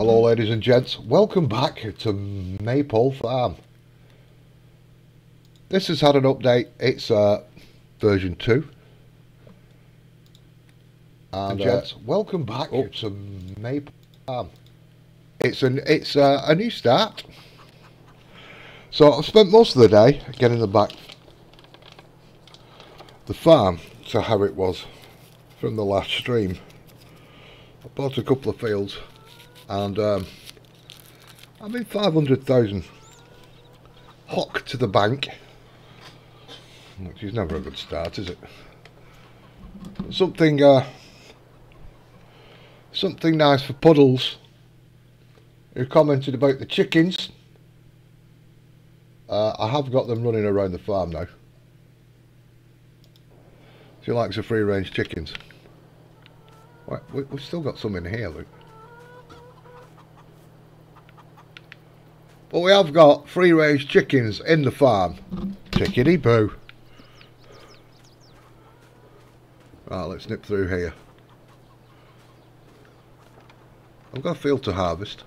Hello ladies and gents, welcome back to Maypole Farm. This has had an update, it's uh, version 2. And uh, gents, welcome back oh. to Maypole Farm. It's, an, it's uh, a new start. So I've spent most of the day getting the back the farm to how it was from the last stream. I bought a couple of fields and um, I'm in 500,000 hock to the bank. Which is never a good start is it? Something uh, something nice for puddles. Who commented about the chickens? Uh, I have got them running around the farm now. She likes the free range chickens. We, have still got some in here Luke But we have got free range chickens in the farm. Chickity boo. Right, ah, let's nip through here. I've got a field to harvest.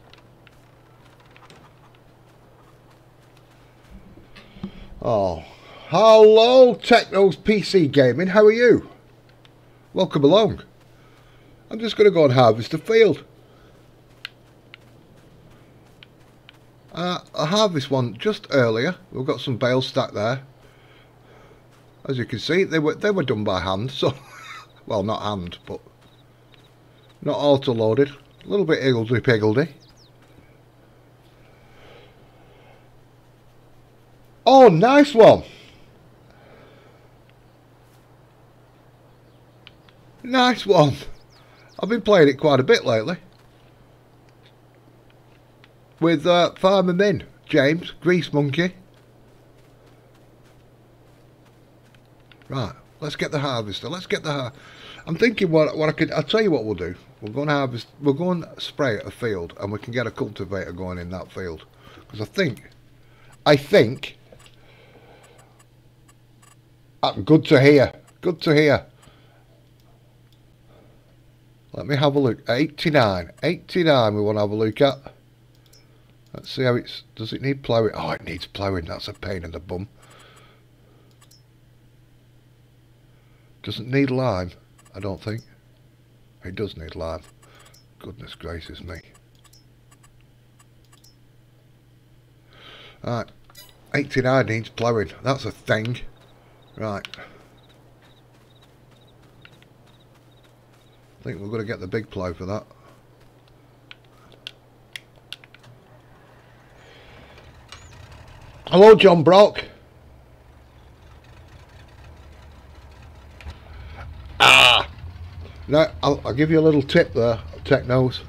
Oh, hello Technos PC Gaming, how are you? Welcome along. I'm just going to go and harvest a field. Uh, I harvest one just earlier. We've got some bales stacked there. As you can see, they were they were done by hand. So, well, not hand, but not auto loaded. A little bit higgledy piggledy. Oh, nice one. Nice one. I've been playing it quite a bit lately with uh, Farmer Minn, James, Grease Monkey. Right, let's get the harvester. Let's get the. I'm thinking what what I could. I'll tell you what we'll do. We're going to harvest. We're going to spray a field, and we can get a cultivator going in that field. Because I think, I think. Uh, good to hear. Good to hear. Let me have a look. 89. 89 we want to have a look at. Let's see how it's... Does it need ploughing? Oh, it needs ploughing. That's a pain in the bum. Doesn't need lime, I don't think. It does need lime. Goodness gracious me. Right. 89 needs ploughing. That's a thing. Right. I think we're going to get the big plough for that. Hello, John Brock. Ah! Now, I'll, I'll give you a little tip there, Technos.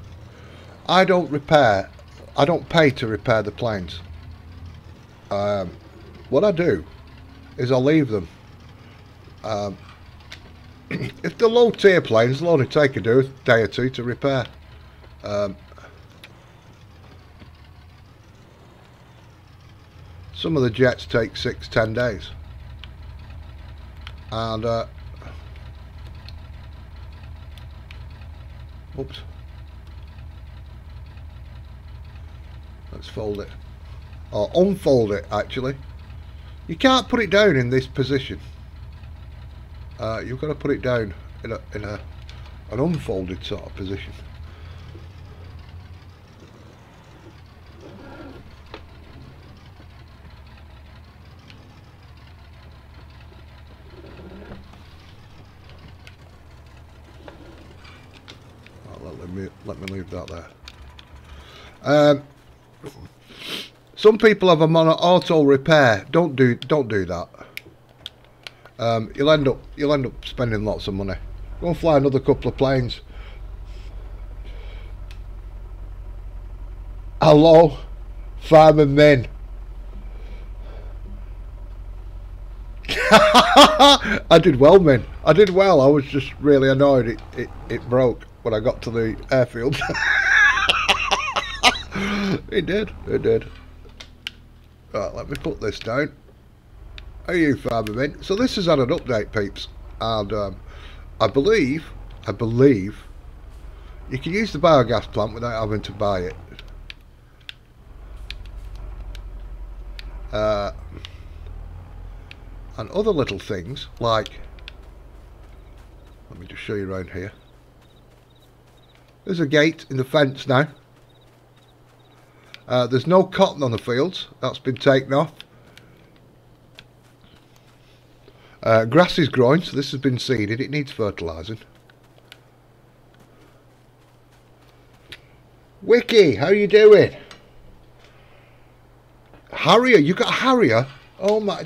I don't repair, I don't pay to repair the planes. Um, what I do is I leave them. Um, if they're low tier planes, it'll only take a day or two to repair. Um, Some of the jets take six, ten days. And, uh, oops. Let's fold it. Or unfold it, actually. You can't put it down in this position. Uh, you've got to put it down in a, in a an unfolded sort of position. Let me leave that there. Um, some people have them on auto repair. Don't do don't do that. Um, you'll end up you'll end up spending lots of money. Go and fly another couple of planes. Hello, Farmer Minn. I did well, men. I did well. I was just really annoyed. It it, it broke when I got to the airfield. it did, it did. Right, let me put this down. Are you farmer So this has had an update, peeps. And um, I believe, I believe, You can use the biogas plant without having to buy it. Uh, and other little things like let me just show you around here there's a gate in the fence now uh, there's no cotton on the fields that's been taken off uh, grass is growing so this has been seeded it needs fertilising Wiki how are you doing Harrier you got a Harrier oh my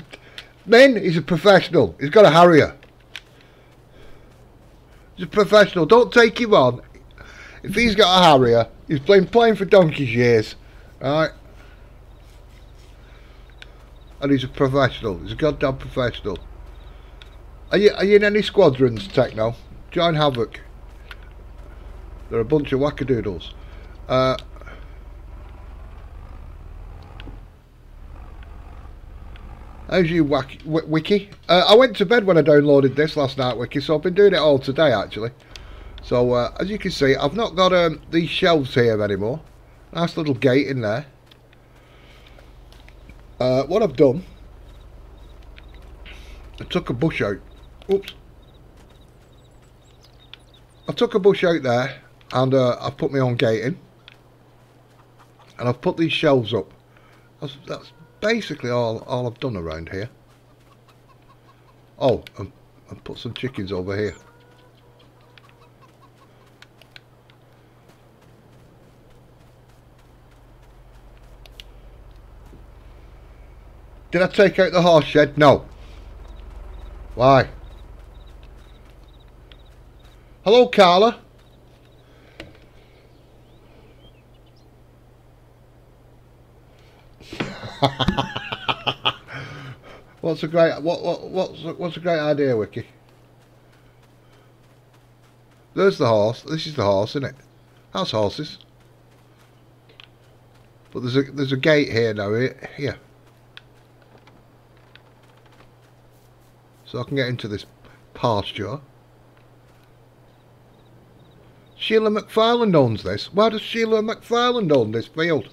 Men, he's a professional. He's got a Harrier. He's a professional. Don't take him on. If he's got a Harrier, he's been playing for donkey's years. Alright? And he's a professional. He's a goddamn professional. Are you, are you in any squadrons, Techno? Join Havoc. They're a bunch of wackadoodles. Uh, How's you, Wiki? Uh, I went to bed when I downloaded this last night, Wiki, so I've been doing it all today, actually. So, uh, as you can see, I've not got um, these shelves here anymore. Nice little gate in there. Uh, what I've done, I took a bush out. Oops. I took a bush out there, and uh, I've put my own gate in. And I've put these shelves up. That's, that's basically all, all I've done around here. Oh, and, and put some chickens over here. Did I take out the horse shed? No. Why? Hello, Carla. what's a great what what what's what's a great idea, Wiki? There's the horse. This is the horse, isn't it? That's horses. But there's a there's a gate here now. Here. So I can get into this pasture. Sheila McFarland owns this. Why does Sheila McFarland own this field?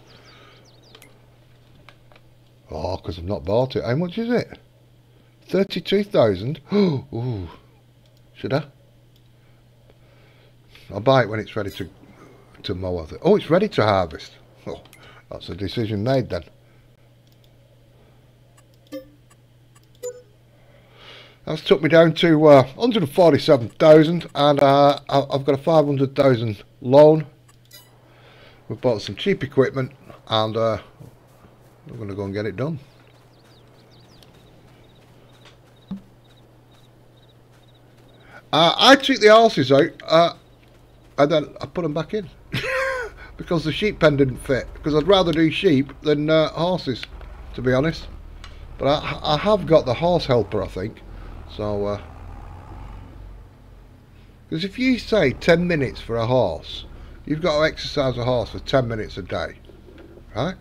Oh, because I've not bought it. How much is it? 32,000? Ooh. Should I? I'll buy it when it's ready to to mow. Oh, it's ready to harvest. Oh, that's a decision made then. That's took me down to uh, 147,000 and uh, I've got a 500,000 loan. We've bought some cheap equipment and uh, we're going to go and get it done. Uh, I took the horses out uh, and then I put them back in because the sheep pen didn't fit. Because I'd rather do sheep than uh, horses, to be honest. But I, I, have got the horse helper, I think. So, because uh, if you say 10 minutes for a horse, you've got to exercise a horse for 10 minutes a day, right?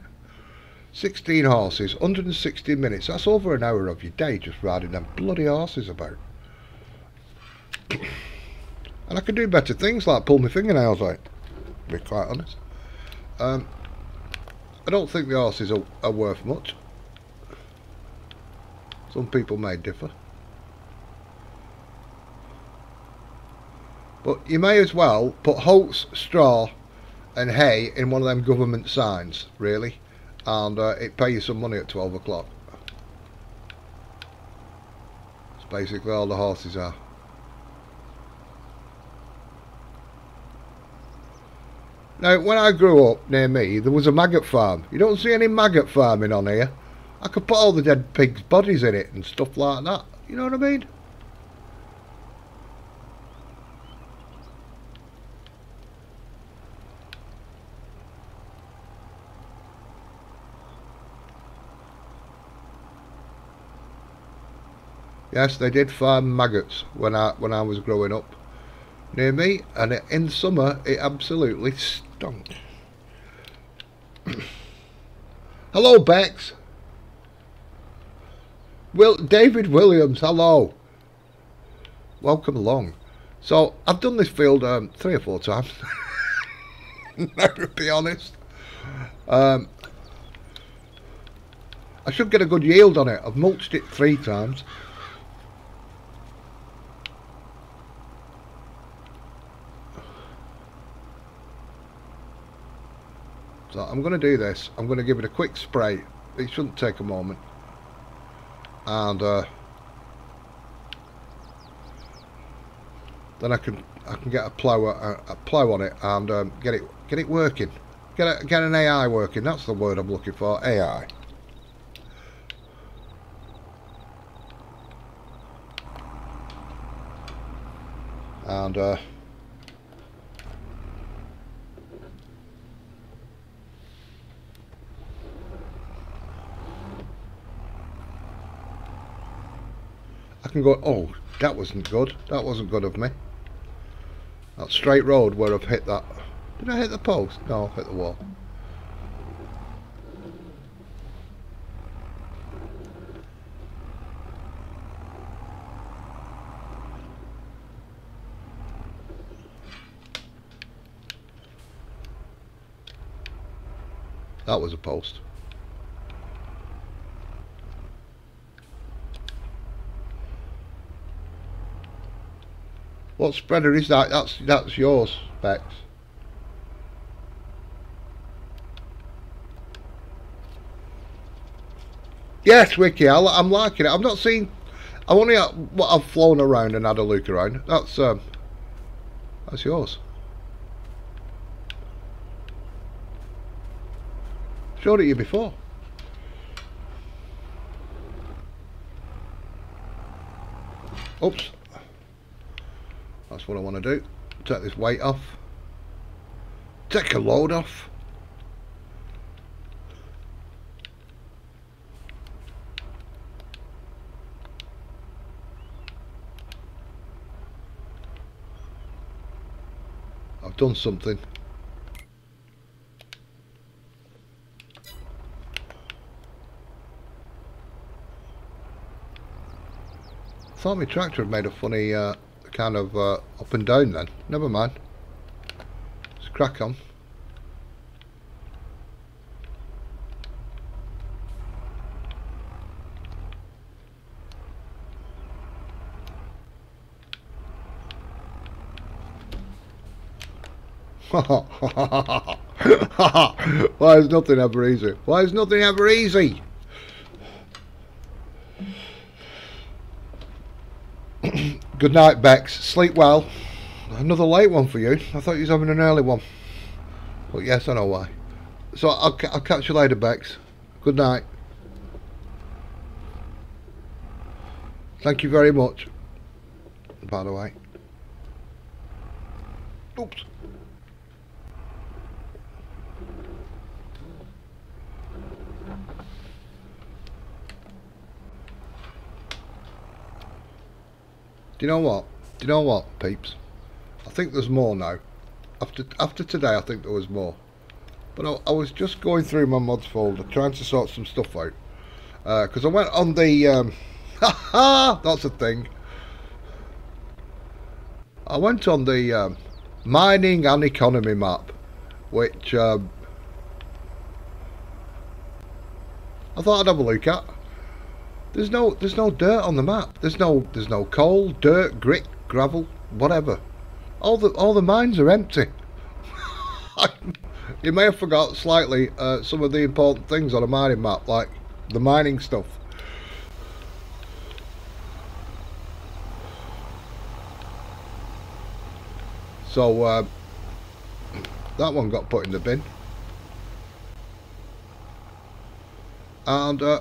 16 horses, 160 minutes. That's over an hour of your day just riding them bloody horses about. and I can do better things like pull my fingernails out, to be quite honest. Um, I don't think the horses are, are worth much. Some people may differ. But you may as well put Holt's straw and hay in one of them government signs, really and uh, it pays you some money at 12 o'clock. That's basically all the horses are. Now, when I grew up near me, there was a maggot farm. You don't see any maggot farming on here. I could put all the dead pigs' bodies in it and stuff like that. You know what I mean? Yes, they did farm maggots when I when I was growing up near me, and it, in summer it absolutely stunk. hello, Bex. Will David Williams, hello. Welcome along. So I've done this field um, three or four times. to be honest. Um, I should get a good yield on it. I've mulched it three times. So I'm going to do this. I'm going to give it a quick spray. It shouldn't take a moment. And uh, then I can I can get a plow a, a plow on it and um, get it get it working. Get a, get an AI working. That's the word I'm looking for. AI. And uh, I can go, oh, that wasn't good. That wasn't good of me. That straight road where I've hit that. Did I hit the post? No, I hit the wall. That was a post. What spreader is that? That's that's yours, Bex. Yes, Wiki, I, am liking it. I've not seen. I've only uh, what I've flown around and had a look around. That's um, that's yours. Showed it you before. Oops. That's what I want to do. Take this weight off. Take a load off. I've done something. I thought my tractor had made a funny uh, kind of uh, up and down then. Never mind. Let's crack on. Why is nothing ever easy? Why is nothing ever easy? Good night, Bex. Sleep well. Another late one for you. I thought you was having an early one. But yes, I know why. So I'll, I'll catch you later, Bex. Good night. Thank you very much. By the way. Oops. Do you know what? Do you know what, peeps? I think there's more now. After after today, I think there was more. But I, I was just going through my mods folder, trying to sort some stuff out. Because uh, I went on the... Um, that's a thing. I went on the um, mining and economy map, which um, I thought I'd have a look at. There's no there's no dirt on the map. There's no there's no coal, dirt, grit, gravel, whatever. All the all the mines are empty. you may have forgot slightly uh, some of the important things on a mining map, like the mining stuff. So uh, that one got put in the bin. And uh,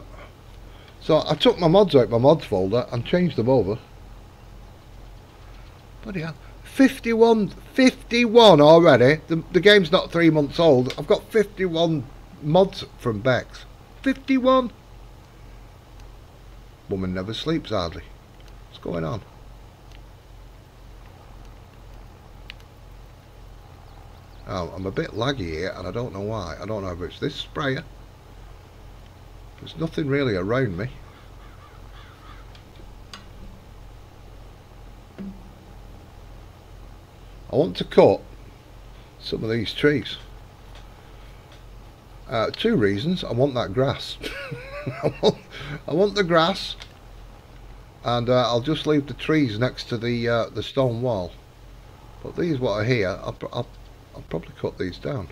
so I took my mods out my mods folder and changed them over. Bloody hell. 51, 51 already. The, the game's not three months old. I've got 51 mods from Bex. 51? Woman never sleeps hardly. What's going on? Oh, I'm a bit laggy here and I don't know why. I don't know if it's this sprayer there's nothing really around me. I want to cut some of these trees. Uh, two reasons. I want that grass. I, want, the grass and uh, I'll just leave the trees next to the uh, the stone wall. But these what are here, I'll, I'll, I'll probably cut these down.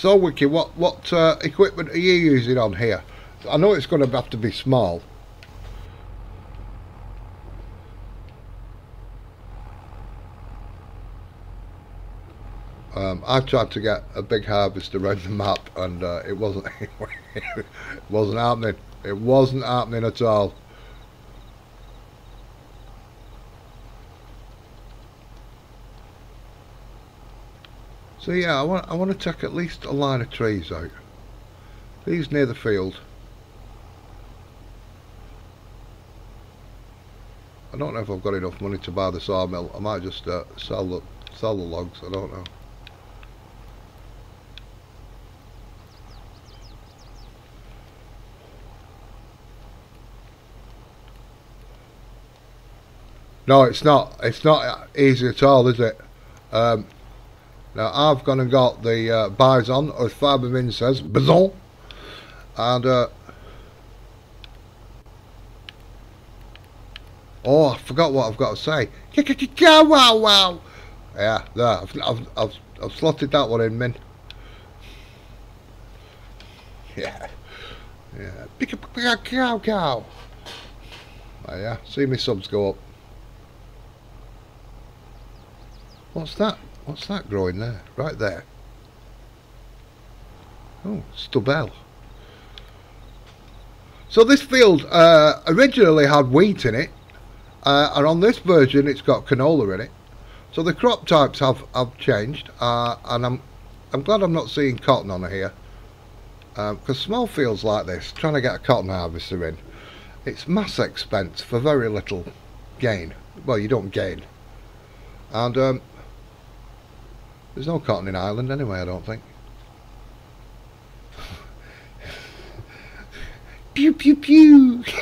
So Wiki, what what uh, equipment are you using on here? I know it's going to have to be small. Um, I tried to get a big harvest around the map and uh, it wasn't it wasn't happening. It wasn't happening at all. So yeah, I want I want to take at least a line of trees out. These near the field. I don't know if I've got enough money to buy the sawmill. I might just uh, sell the sell the logs. I don't know. No, it's not. It's not easy at all, is it? Um, now I've gone and got the uh, bison, as Farmer Minn says, bison, and uh, oh, I forgot what I've got to say. Wow, wow. Yeah, there. I've, I've, I've, I've slotted that one in, min. Yeah, yeah. Pick up, cow, cow. Oh, yeah, see me subs go up. What's that? What's that growing there? Right there. Oh, stubble. So this field uh, originally had wheat in it, uh, and on this version it's got canola in it. So the crop types have, have changed, uh, and I'm I'm glad I'm not seeing cotton on here, because um, small fields like this, trying to get a cotton harvester in, it's mass expense for very little gain. Well, you don't gain, and um, there's no cotton in Ireland anyway, I don't think. pew pew pew.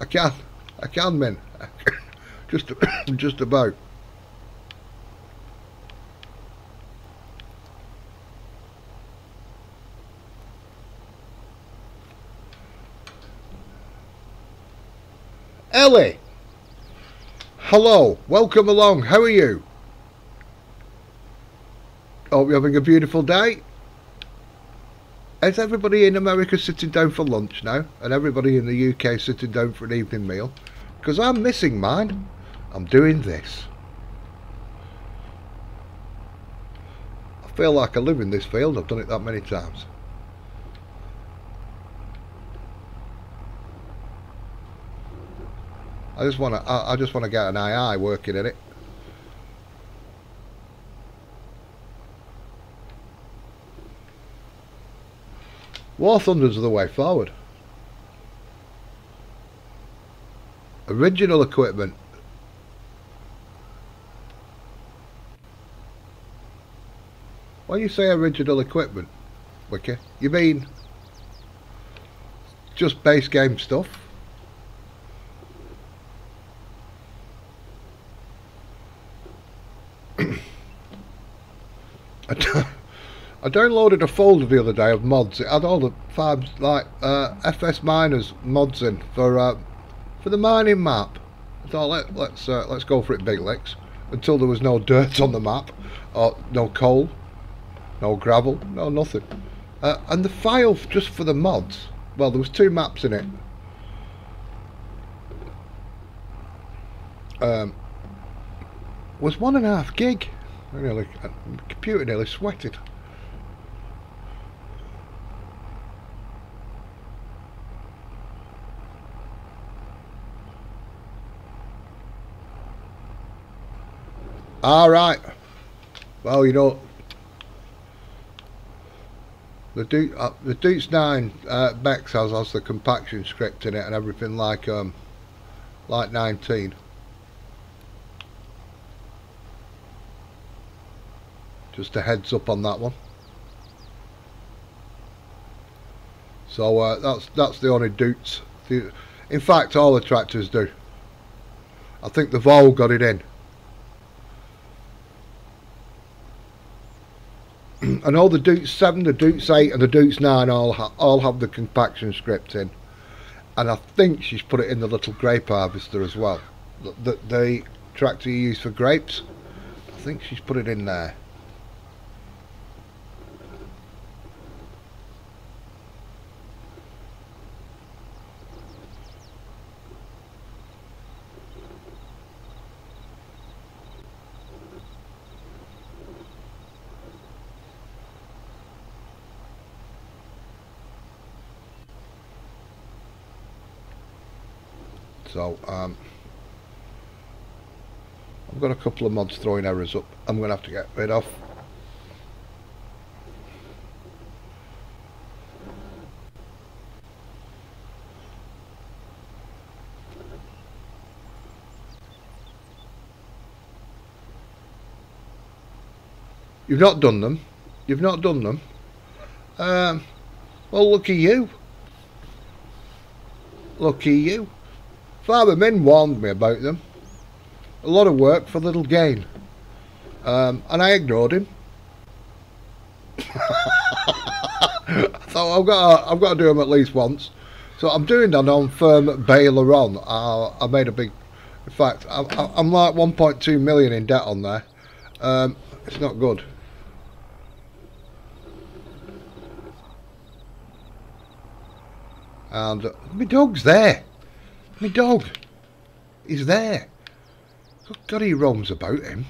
I can, I can, men. just, just about. Ellie. Hello, welcome along. How are you? Hope you're having a beautiful day. Is everybody in America sitting down for lunch now? And everybody in the UK sitting down for an evening meal? Because I'm missing mine. I'm doing this. I feel like I live in this field. I've done it that many times. I just want to. I, I just want to get an AI working in it. War Thunders are the way forward. Original equipment. When you say original equipment, Wiki, you mean just base game stuff? I downloaded a folder the other day of mods. It had all the fabs like uh, FS Miners mods in for uh, for the mining map. I thought let, let's uh, let's go for it, big licks. Until there was no dirt on the map, or no coal, no gravel, no nothing. Uh, and the file just for the mods. Well, there was two maps in it. Um, was one and a half gig. I nearly, uh, computer nearly sweated. All right. Well, you know, The Duke, uh, the Deutz Nine uh, Bex has has the compaction script in it and everything like um like 19. Just a heads up on that one. So uh, that's that's the only. The, in fact, all the tractors do. I think they've all got it in. and all the Deutz 7, the Deutz 8 and the Deutz 9 all, ha all have the compaction script in. And I think she's put it in the little grape harvester as well. The, the, the tractor you use for grapes, I think she's put it in there. So um, I've got a couple of mods throwing errors up. I'm going to have to get rid of. You've not done them. You've not done them. Um, well, lucky you. Lucky you. Farmer Minn warned me about them. A lot of work for little gain. Um, and I ignored him. I thought I've got to, I've got to do them at least once. So I'm doing that on firm baler on. I, I made a big, in fact, I, am like 1.2 million in debt on there. Um, it's not good. And my dog's there. My dog is there. God, he roams about him.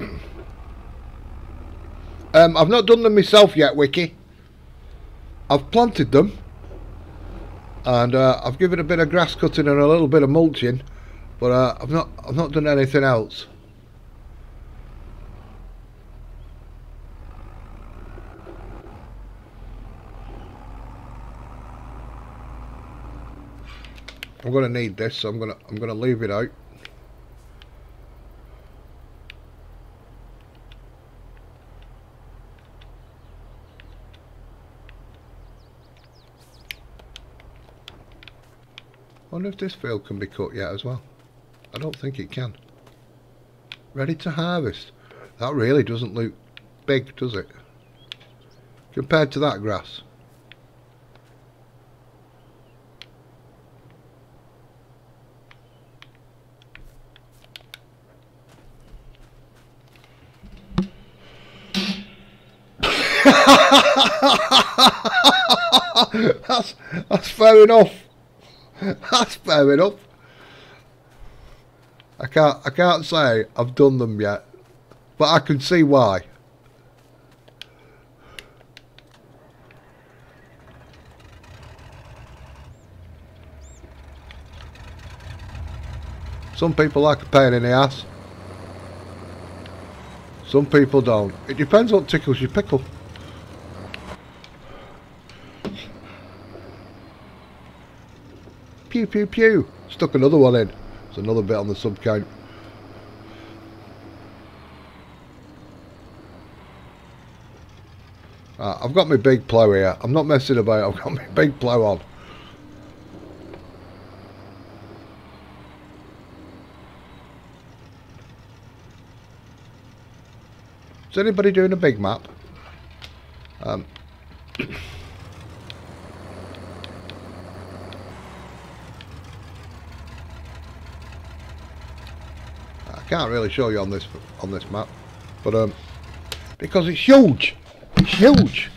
um, I've not done them myself yet, Wiki. I've planted them. And uh, I've given a bit of grass cutting and a little bit of mulching. But uh, I've not I've not done anything else. I'm going to need this, so I'm going to I'm to leave it out. wonder if this field can be cut yet as well. I don't think it can. Ready to harvest. That really doesn't look big, does it? Compared to that grass. that's that's fair enough. That's fair enough. I can't I can't say I've done them yet, but I can see why. Some people like a pain in the ass. Some people don't. It depends what tickles your pickle. Pew, pew, pew. Stuck another one in. There's another bit on the sub count. Uh, I've got my big plough here. I'm not messing about. I've got my big plough on. Is anybody doing a big map? Um, can't really show you on this on this map, but um, because it's huge, it's huge.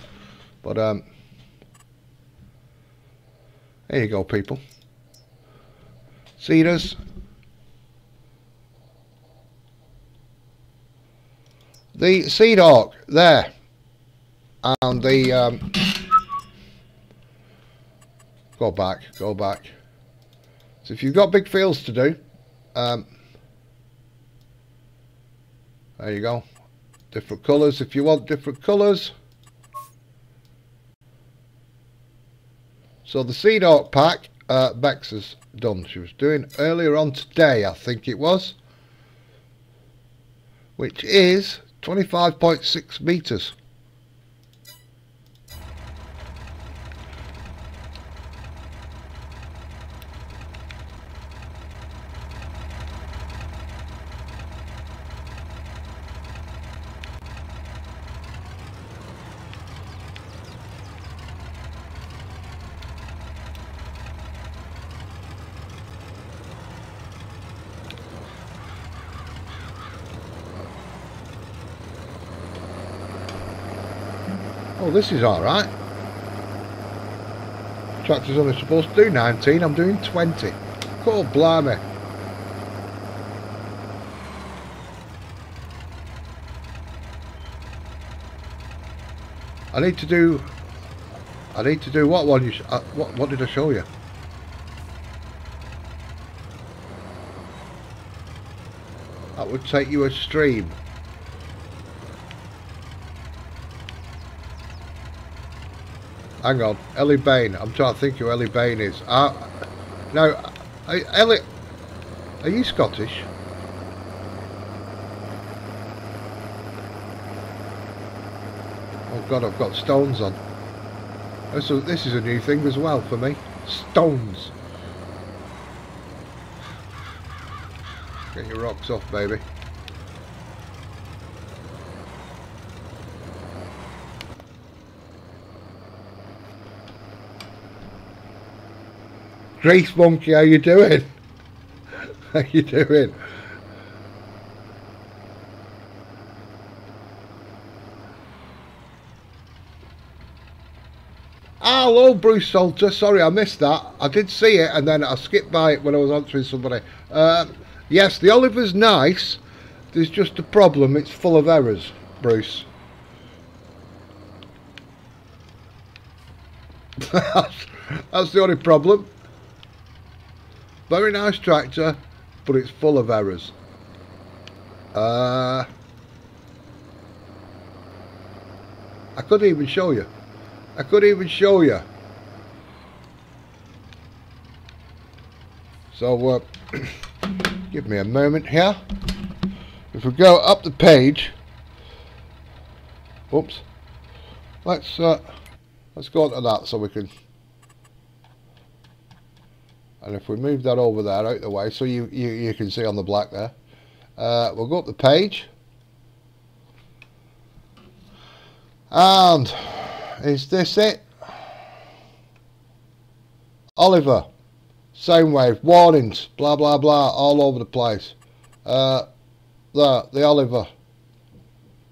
But um, there you go, people. Cedars. The Seed Hawk there, and the um, go back, go back. So if you've got big fields to do, um, there you go. different colours if you want different colours. So the Seed Hawk pack, uh, Bex has done. She was doing earlier on today, I think it was. Which is 25.6 metres. Oh, this is alright. Tractor's only supposed to do 19, I'm doing 20. Oh, blimey. I need to do... I need to do what one you... Uh, what, what did I show you? That would take you a stream. Hang on, Ellie Bain. I'm trying to think who Ellie Bain is. Uh, no, uh, Ellie, are you Scottish? Oh God, I've got stones on. Is, this is a new thing as well for me. Stones. Get your rocks off, baby. Grease Monkey, how you doing? How you doing? Ah, hello, Bruce Salter. Sorry, I missed that. I did see it, and then I skipped by it when I was answering somebody. Uh, yes, the Oliver's nice. There's just a problem. It's full of errors, Bruce. that's the only problem. Very nice tractor, but it's full of errors. Uh, I couldn't even show you. I couldn't even show you. So, uh, give me a moment here. If we go up the page, oops, let's uh, let's go to that so we can and if we move that over there out the way so you, you, you can see on the black there uh, we'll go up the page. And is this it? Oliver same wave warnings blah blah blah all over the place. Uh, the Oliver.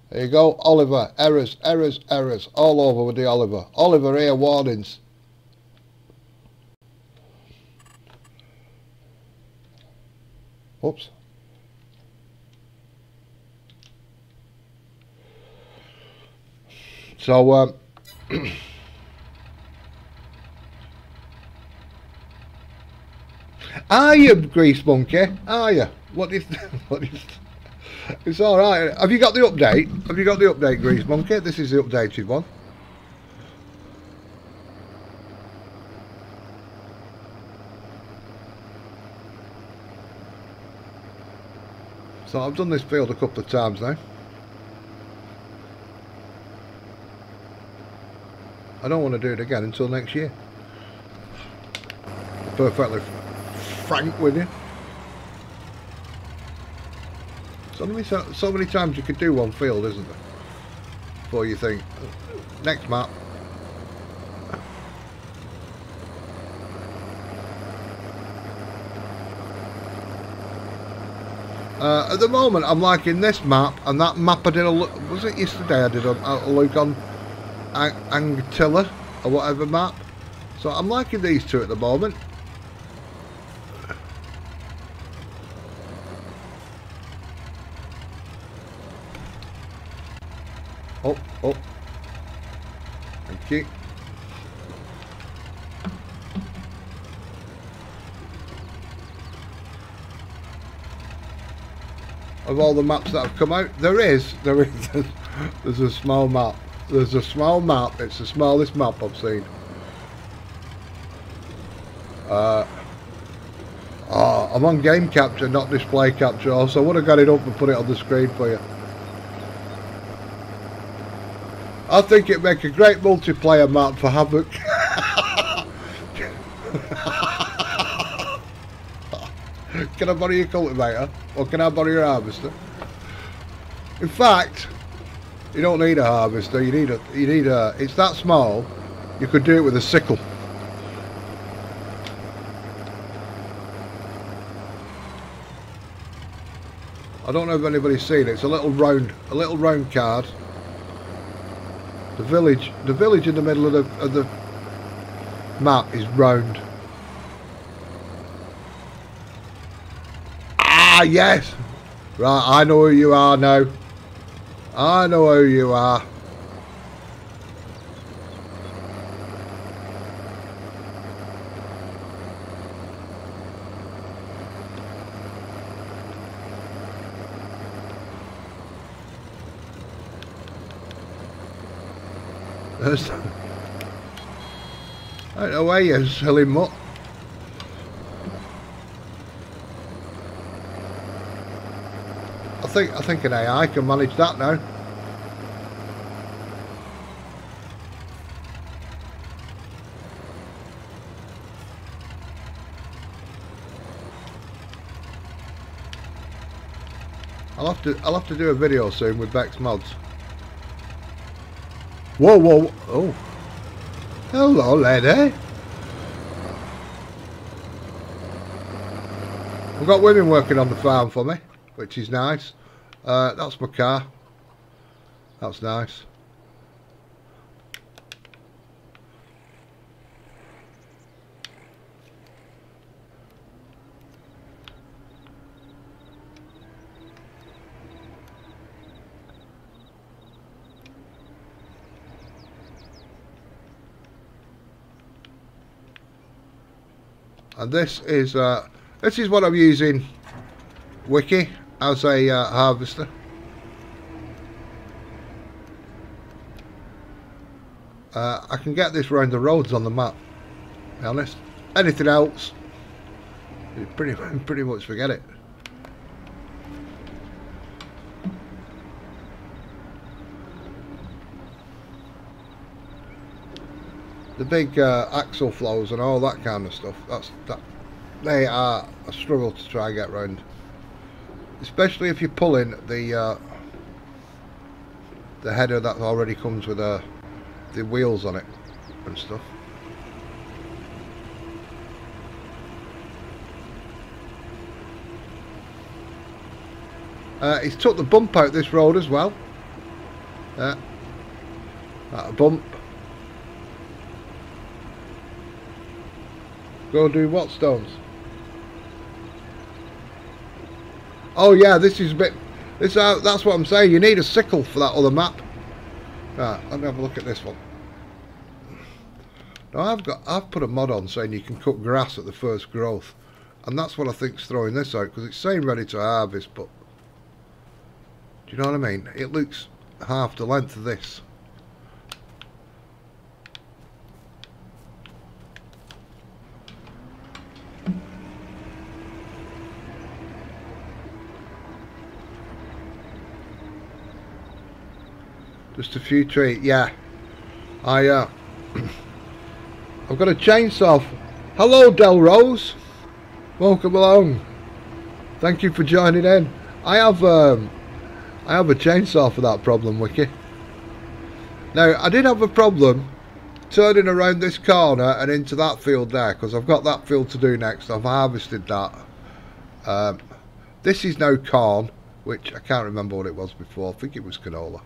There you go Oliver errors errors errors all over with the Oliver. Oliver here warnings Oops. So, um, are you grease monkey? Are you? What is? What is? It's all right. Have you got the update? Have you got the update, grease monkey? This is the updated one. So I've done this field a couple of times now. I don't want to do it again until next year. Perfectly frank with you. So many, so many times you could do one field, isn't there? Before you think, next map, Uh, at the moment, I'm liking this map, and that map I did a look, was it yesterday I did a, a look on Ang Angtilla, or whatever map. So I'm liking these two at the moment. Oh, oh. Thank you. Of all the maps that have come out. There is, there is, there's a small map. There's a small map. It's the smallest map I've seen. Uh, oh, I'm on game capture, not display capture. Also, I would have got it up and put it on the screen for you. I think it'd make a great multiplayer map for Havoc. can I borrow your cultivator? Or can I borrow your harvester? In fact, you don't need a harvester, you need a you need a it's that small, you could do it with a sickle. I don't know if anybody's seen it. It's a little round, a little round card. The village, the village in the middle of the of the map is round. Ah, yes. Right, I know who you are now. I know who you are. There's... I don't know where you silly mutt. Think I think an AI can manage that now. I'll have to I'll have to do a video soon with Bex mods. Whoa, whoa, oh. Hello, lady. We've got women working on the farm for me, which is nice. Uh, that's my car. That's nice. and this is uh, this is what I'm using wiki as a uh, harvester uh, I can get this round the roads on the map be honest anything else pretty pretty much forget it the big uh, Axial-Flows and all that kind of stuff. That's that. They are a struggle to try and get round, especially if you're pulling the uh, the header that already comes with uh, the wheels on it and stuff. Uh, he's took the bump out this road as well. Yeah. That bump Go do what stones? Oh yeah, this is a bit... This, uh, that's what I'm saying. You need a sickle for that other map. Right, let me have a look at this one. Now I've got I've put a mod on saying you can cut grass at the first growth, and that's what I think's throwing this out because it's saying ready to harvest, but do you know what I mean? It looks half the length of this. Just a few trees. Yeah. I, uh... I've got a chainsaw. Hello, Del Rose. Welcome along. Thank you for joining in. I have, um... I have a chainsaw for that problem, Wiki. Now, I did have a problem turning around this corner and into that field there because I've got that field to do next. I've harvested that. Um, this is now corn, which I can't remember what it was before. I think it was canola.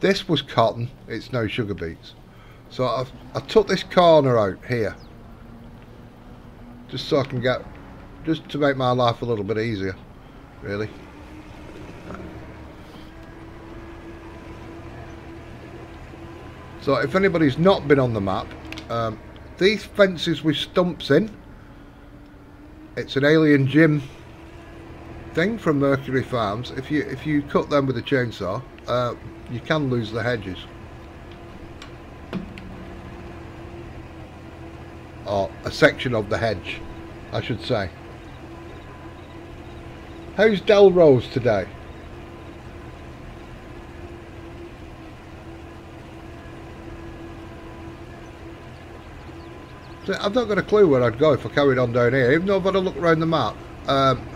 This was cotton, it's no sugar beets. So I've, I took this corner out here. Just so I can get, just to make my life a little bit easier, really. So if anybody's not been on the map, um, these fences with stumps in, it's an alien gym thing from Mercury Farms. If you if you cut them with a chainsaw, uh, you can lose the hedges. Or a section of the hedge, I should say. How's Delrose today? I've not got a clue where I'd go if I carried on down here, even though I've had a look around the map. Um,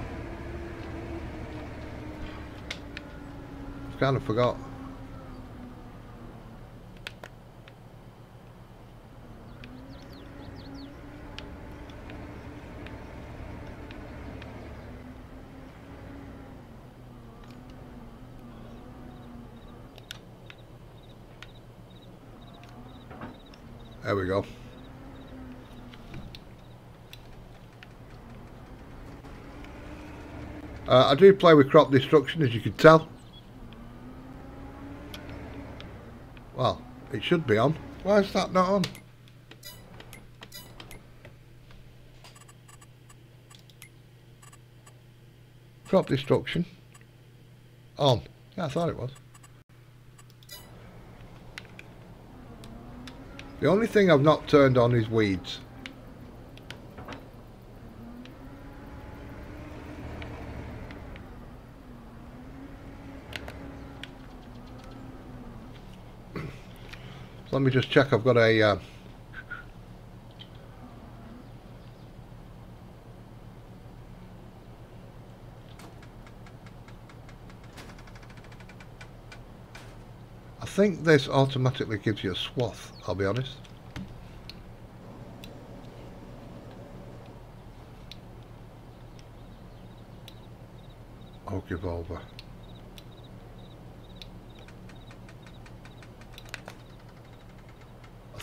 kind of forgot. There we go. Uh, I do play with crop destruction as you can tell. Well, it should be on. Why is that not on? Crop destruction. On. Yeah, I thought it was. The only thing I've not turned on is weeds. Let me just check I've got a... Uh, I think this automatically gives you a swath, I'll be honest. I'll.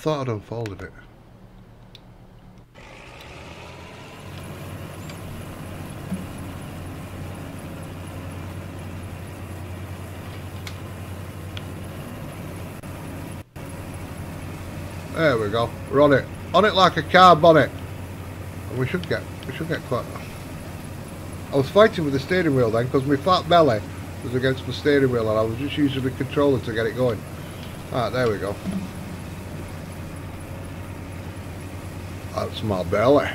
Thought I'd unfolded it. There we go. We're on it. On it like a car bonnet. And we should get we should get quite I was fighting with the steering wheel then because my fat belly was against the steering wheel and I was just using the controller to get it going. Alright, there we go. That's my belly.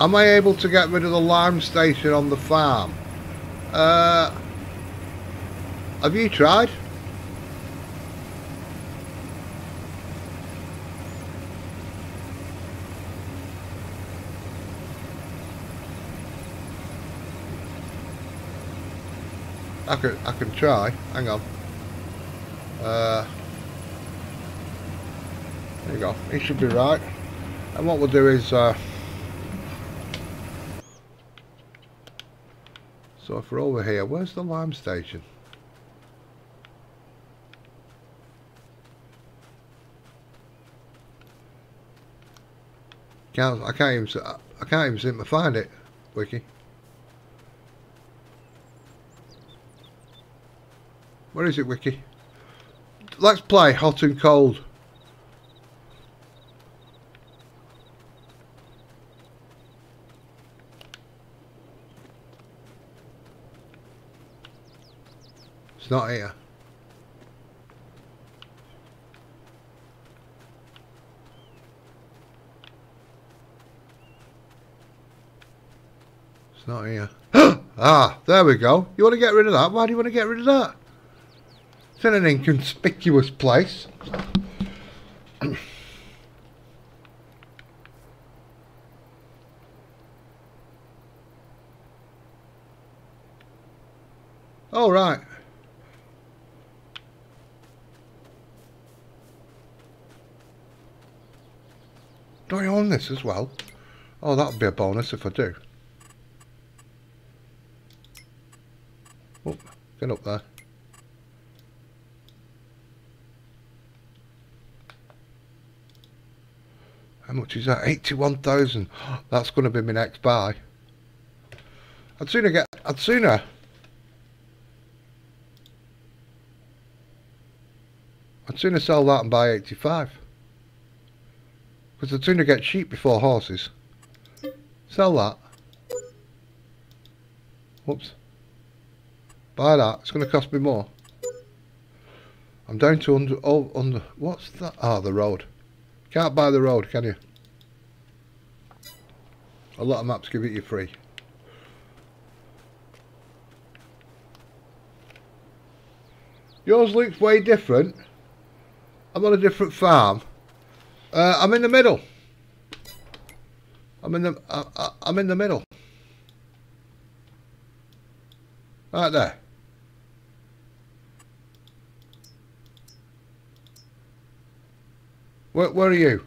Am I able to get rid of the lime station on the farm? Uh, have you tried? I can I can try. Hang on. Uh, there you go. It should be right. And what we'll do is. Uh, so if we're over here, where's the lime station? Can't, I can't even I can't even seem to find it, Wiki. Where is it, Wiki? Let's play hot and cold. It's not here. It's not here. ah, there we go. You want to get rid of that? Why do you want to get rid of that? It's in an inconspicuous place. All right. Do I own this as well? Oh, that would be a bonus if I do. Oh, get up there. How much is that? 81,000. That's going to be my next buy. I'd sooner get, I'd sooner. I'd sooner sell that and buy 85. Because I'd sooner get sheep before horses. Sell that. Whoops. Buy that. It's going to cost me more. I'm down to under... Oh, under... What's that? Ah, the road. Can't buy the road, can you? A lot of maps give it you free. Yours looks way different. I'm on a different farm. Uh, I'm in the middle. I'm in the uh, I'm in the middle. Right there. Where, where are you?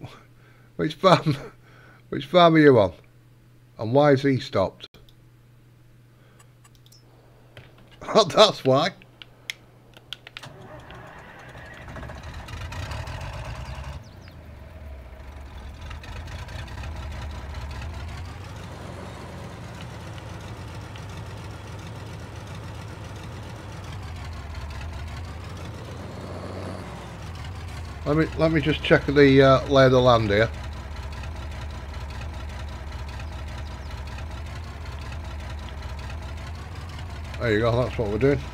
Which farm? Which farm are you on? And why is he stopped? Oh, that's why. Let me let me just check the uh, lay of the land here. There you go, that's what we're doing.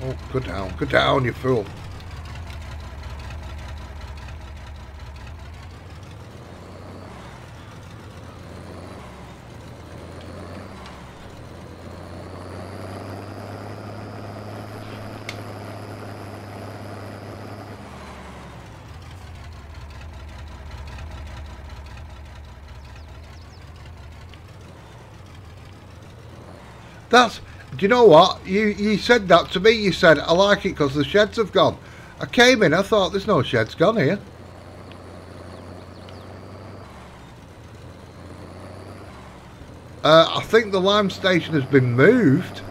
Oh, go down, go down, you fool. That's, do you know what? You, you said that to me. You said, I like it because the sheds have gone. I came in, I thought, there's no sheds gone here. Uh, I think the lime station has been moved.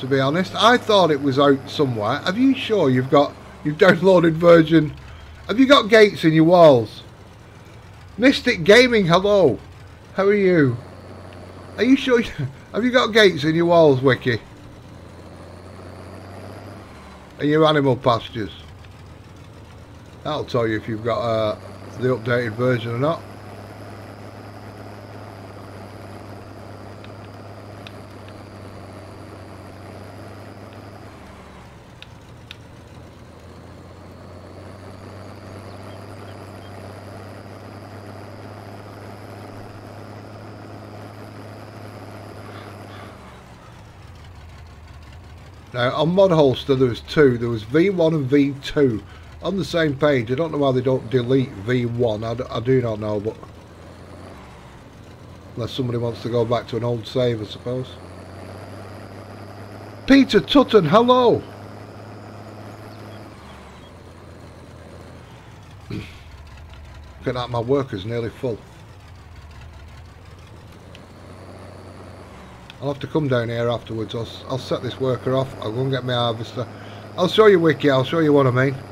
To be honest, I thought it was out somewhere. Are you sure you've got you've downloaded version? Have you got gates in your walls? Mystic Gaming, hello. How are you? Are you sure? You, have you got gates in your walls, Wiki? And your animal pastures? That'll tell you if you've got uh, the updated version or not. Now on ModHoster there was two. There was V1 and V2 on the same page. I don't know why they don't delete V1. I, I do not know, but unless somebody wants to go back to an old save, I suppose. Peter Tutton, hello. Look at that, my worker's nearly full. I'll have to come down here afterwards. I'll, I'll set this worker off. I'll go and get my harvester. I'll show you Wiki. I'll show you what I mean.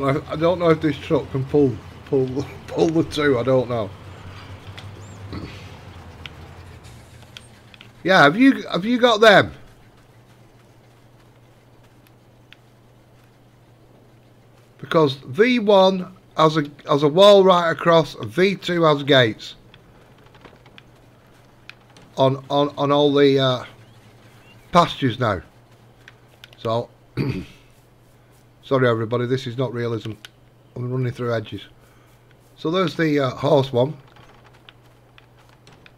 Don't know. I don't know if this truck can pull pull pull the two. I don't know. Yeah, have you have you got them? Because V1 has a has a wall right across, V2 has gates on on on all the uh, pastures now. So. Sorry everybody, this is not realism. I'm running through edges. So there's the uh, horse one.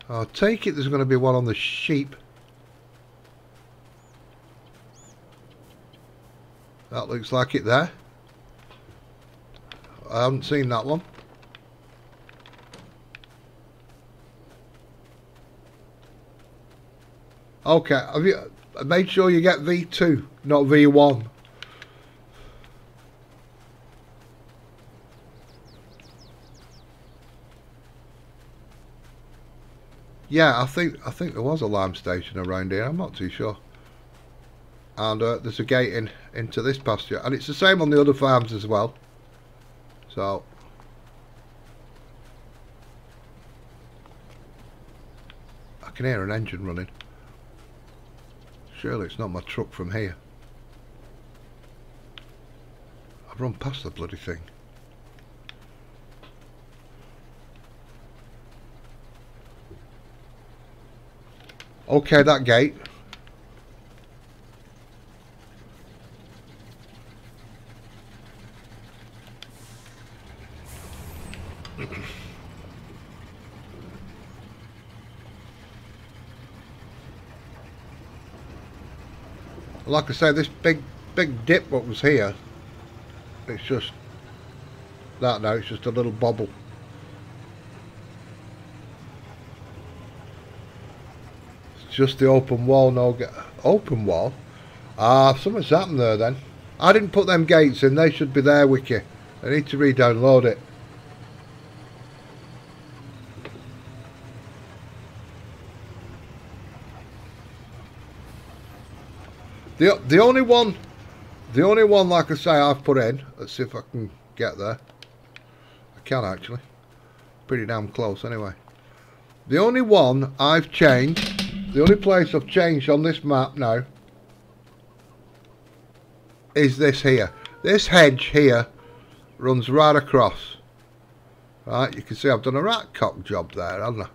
I'll take it there's going to be one on the sheep. That looks like it there. I haven't seen that one. Okay, have you make sure you get V2, not V1. Yeah, I think I think there was a lime station around here. I'm not too sure. And uh, there's a gate in into this pasture, and it's the same on the other farms as well. So I can hear an engine running. Surely it's not my truck from here. I've run past the bloody thing. Okay, that gate. like I say, this big big dip what was here, it's just that now, it's just a little bobble. Just the open wall, no open wall. Ah, uh, something's happened there then. I didn't put them gates in, they should be there, Wiki. I need to re-download it. The the only one, the only one, like I say, I've put in. Let's see if I can get there. I can actually. Pretty damn close anyway. The only one I've changed, the only place I've changed on this map now, is this here. This hedge here runs right across. Right, you can see I've done a rat cock job there, haven't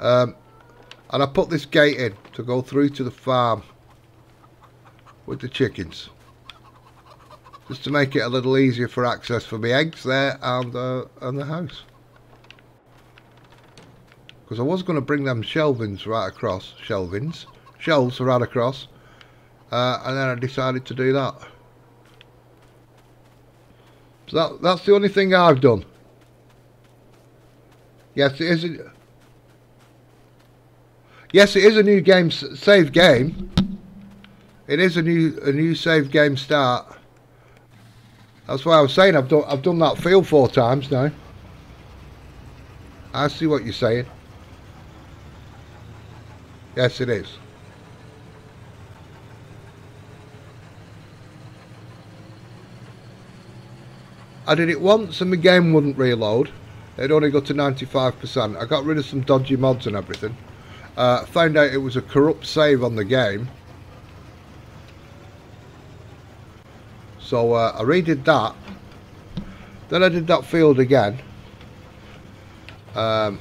I? Um, and I put this gate in to go through to the farm with the chickens just to make it a little easier for access for my eggs there and, uh, and the house because I was going to bring them shelvings right across shelvings shelves right across uh, and then I decided to do that so that, that's the only thing I've done yes it is a, yes it is a new game save game it is a new a new save game start. That's why I was saying I've done I've done that field four times now. I see what you're saying. Yes, it is. I did it once and the game wouldn't reload. It only got to 95%. I got rid of some dodgy mods and everything. Uh, found out it was a corrupt save on the game. So uh, I redid that. Then I did that field again. Um,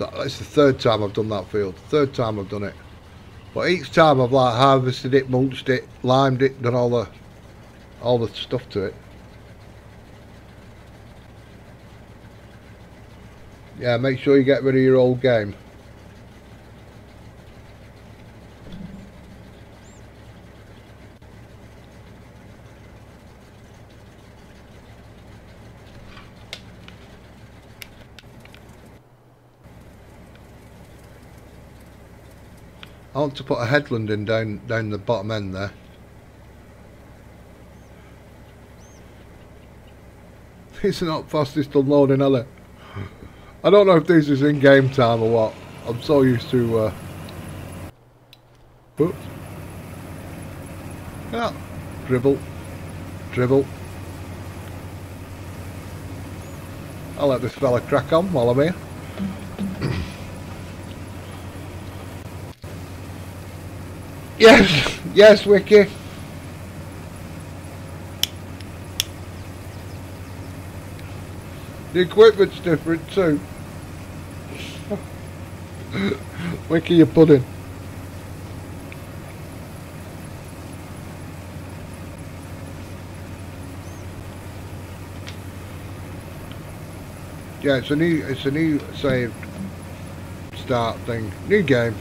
it's the third time I've done that field. Third time I've done it. But each time I've like harvested it, mulched it, limed it, done all the all the stuff to it. Yeah, make sure you get rid of your old game. I want to put a headland in down down the bottom end there. Are not fastest unloading, are they? I don't know if this is in game time or what. I'm so used to. Uh... Oops. Yeah. Dribble. Dribble. I'll let this fella crack on while I'm here. Yes, yes, Wiki. The equipment's different too. Wiki, you pudding. Yeah, it's a new, it's a new saved start thing, new game.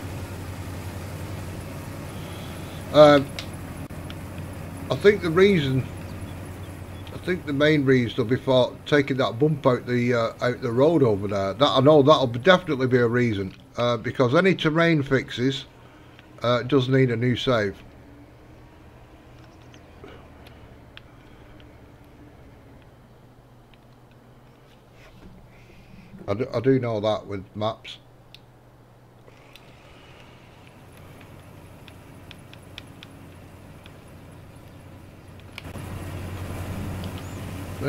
Um, I think the reason I think the main reason will be for taking that bump out the uh, out the road over there. That I know that'll definitely be a reason uh, because any terrain fixes uh, does need a new save. I do, I do know that with maps.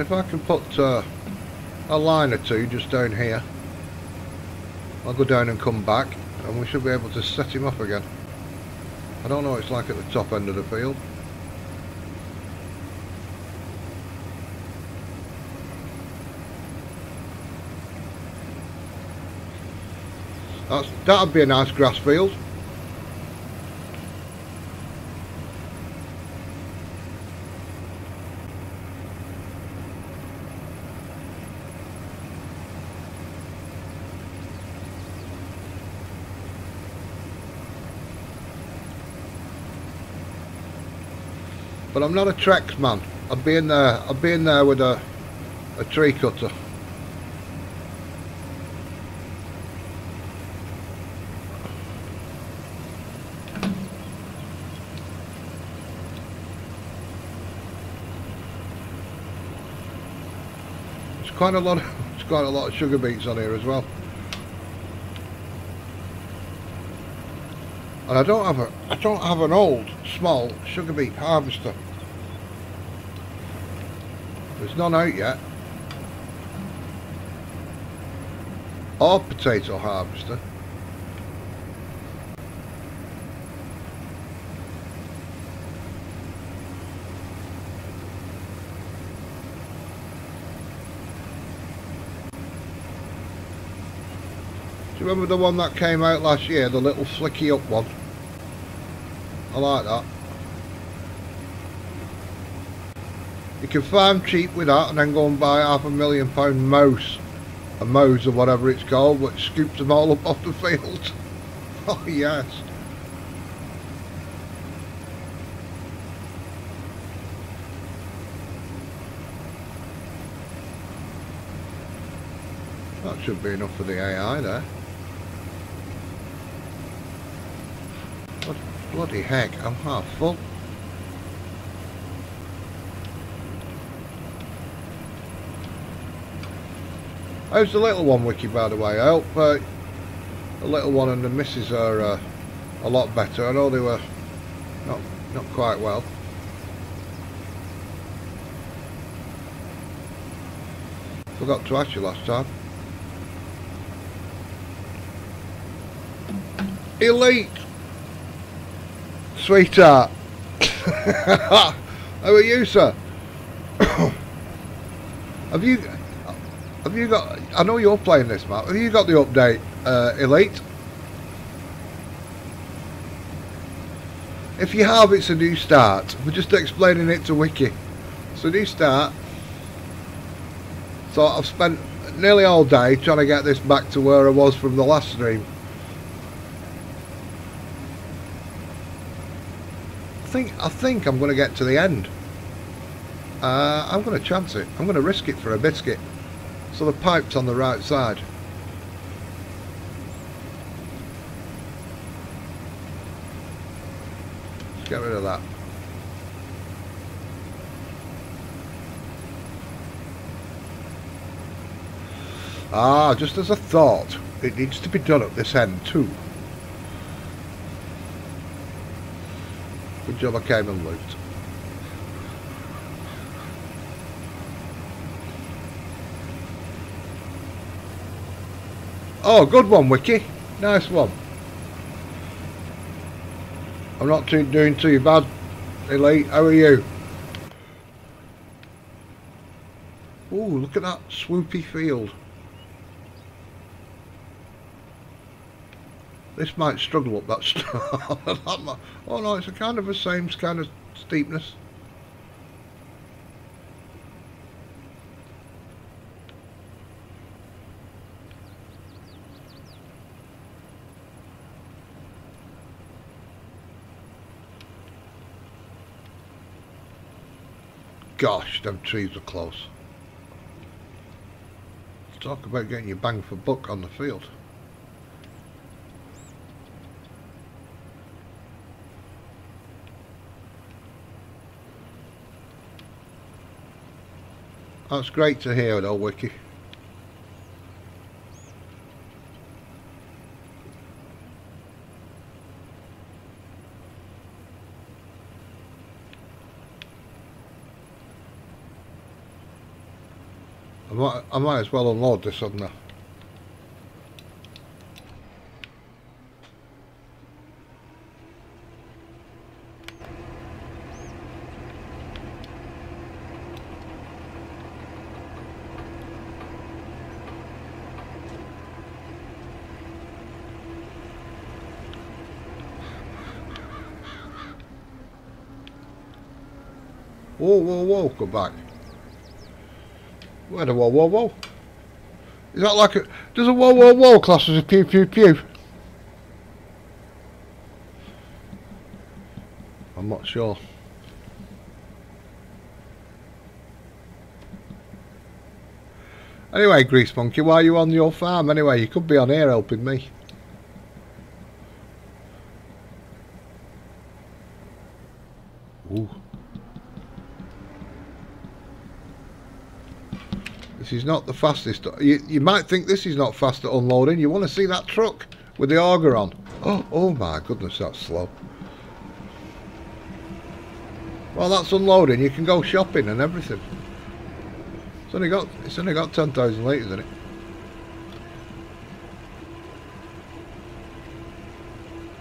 If I can put uh, a line or two just down here I'll go down and come back and we should be able to set him up again. I don't know what it's like at the top end of the field. That's, that'd be a nice grass field But I'm not a Trex man. I've been there. I've been there with a a tree cutter. It's quite a lot. Of, it's quite a lot of sugar beets on here as well. And I don't have a I don't have an old small sugar beet harvester. There's none out yet. Or potato harvester. Do you remember the one that came out last year, the little flicky up one? I like that. You can farm cheap with that and then go and buy half a million pound mouse. A mouse or whatever it's called, which scoops them all up off the field. oh yes. That should be enough for the AI there. What bloody heck, I'm half full. How's the little one, Wiki, by the way? I hope uh, the little one and the missus are uh, a lot better. I know they were not, not quite well. Forgot to ask you last time. Elite! Sweetheart! How are you, sir? have you have you got? I know you're playing this map. Have you got the update, uh, Elite? If you have, it's a new start. We're just explaining it to Wiki. It's a new start. So I've spent nearly all day trying to get this back to where I was from the last stream. I think I think I'm going to get to the end. Uh, I'm going to chance it. I'm going to risk it for a biscuit. So the pipe's on the right side. Let's get rid of that. Ah, just as I thought, it needs to be done at this end too. Good job I came and looked. Oh, good one, Wiki. Nice one. I'm not too, doing too bad, Elite. How are you? Oh, look at that swoopy field. This might struggle up that star. oh no, it's a kind of the same kind of steepness. Gosh, them trees are close. Talk about getting your bang for buck on the field. That's great to hear though, Wiki. I might, as well unload this, hadn't I? Whoa, whoa, whoa, go back. Where the whoa, whoa, whoa? Is that like a... Does a whoa, whoa, whoa class as a pew, pew, pew? I'm not sure. Anyway, Grease Monkey, why are you on your farm anyway? You could be on here helping me. Ooh. This is not the fastest. You, you might think this is not fast at unloading. You want to see that truck with the auger on. Oh, oh my goodness, that's slow. Well, that's unloading. You can go shopping and everything. It's only got it's only got 10,000 litres in it.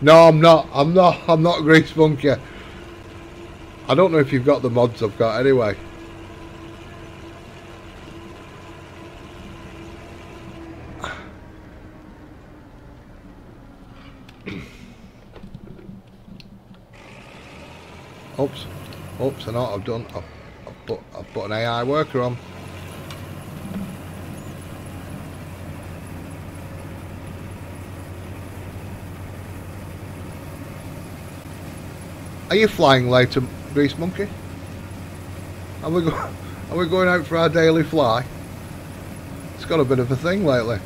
No, I'm not. I'm not. I'm not Grease Monkey. I don't know if you've got the mods I've got anyway. Oops. Oops, I know what I've done. I've, I've, put, I've put an AI worker on. Are you flying later, Grease Monkey? Are we, go are we going out for our daily fly? It's got a bit of a thing lately.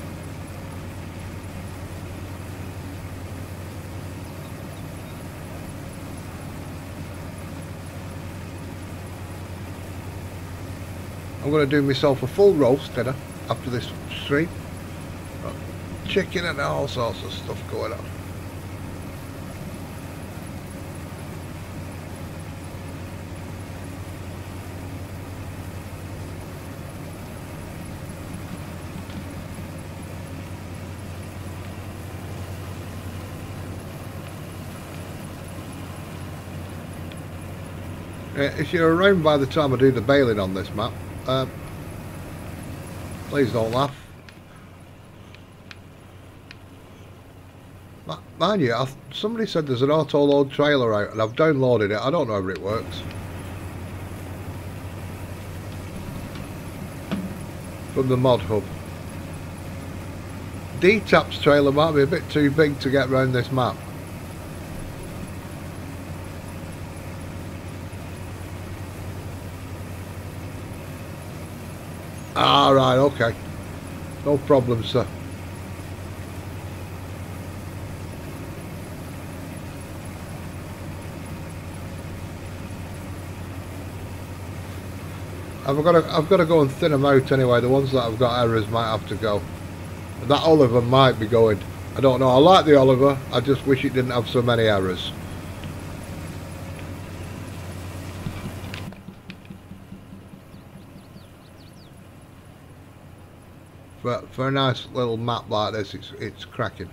I'm going to do myself a full roast dinner after this stream. Chicken and all sorts of stuff going on. Uh, if you're around by the time I do the baling on this map, uh, please don't laugh. Mind you, I've, somebody said there's an auto load trailer out and I've downloaded it. I don't know if it works. From the mod hub. D-Tap's trailer might be a bit too big to get around this map. Ah, right, okay. No problem, sir. I've got to, I've got to go and thin them out anyway. The ones that I've got errors might have to go. That Oliver might be going. I don't know. I like the Oliver. I just wish it didn't have so many errors. For, a nice little map like this, it's, it's cracking.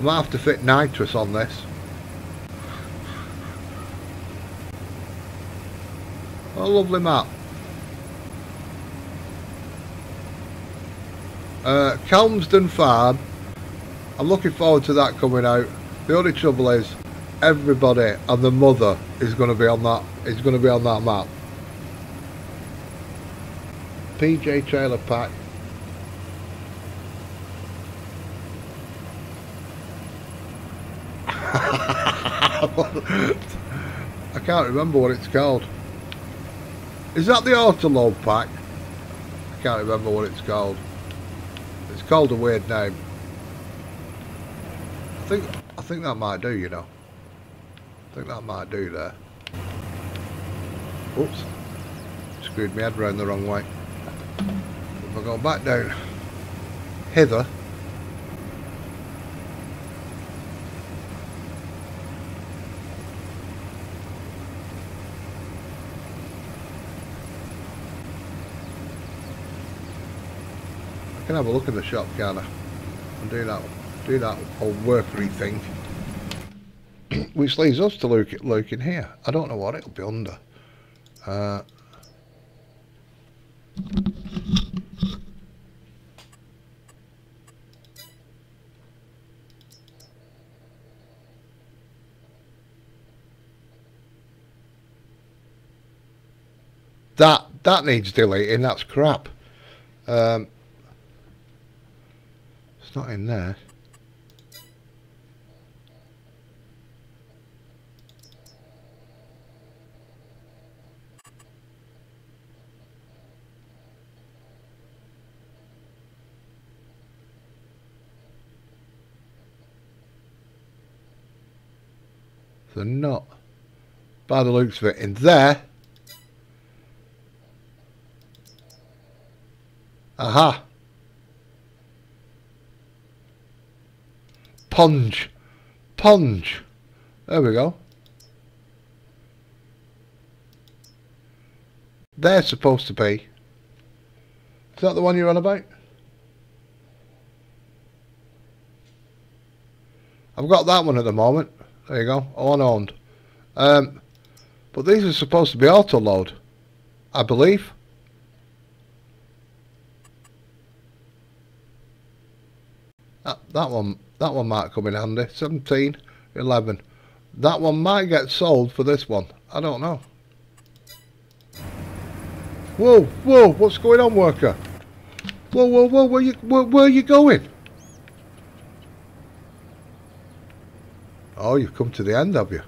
I might have to fit nitrous on this. A lovely map. Uh, Calmsden Farm. I'm looking forward to that coming out. The only trouble is, everybody and the mother is going to be on that. Is going to be on that map. PJ trailer pack. I can't remember what it's called. Is that the auto load pack? I can't remember what it's called. It's called a weird name. I think I think that might do, you know. I think that might do there. Oops. Screwed my head round the wrong way. If I go back down hither can have a look at the shop, can I? And do that, do that old workery thing. Which leads us to look, look in here. I don't know what it'll be under. Uh, that that needs deleting. That's crap. Um, it's not in there. So not by the looks of it in there. Aha. Punch. Punch. There we go. They're supposed to be. Is that the one you're on about? I've got that one at the moment. There you go. Unowned. Um, but these are supposed to be auto load. I believe. That, that one that one might come in handy. 17, 11. That one might get sold for this one. I don't know. Whoa, whoa, what's going on, worker? Whoa, whoa, whoa, where you, where, where are you going? Oh, you've come to the end, have you?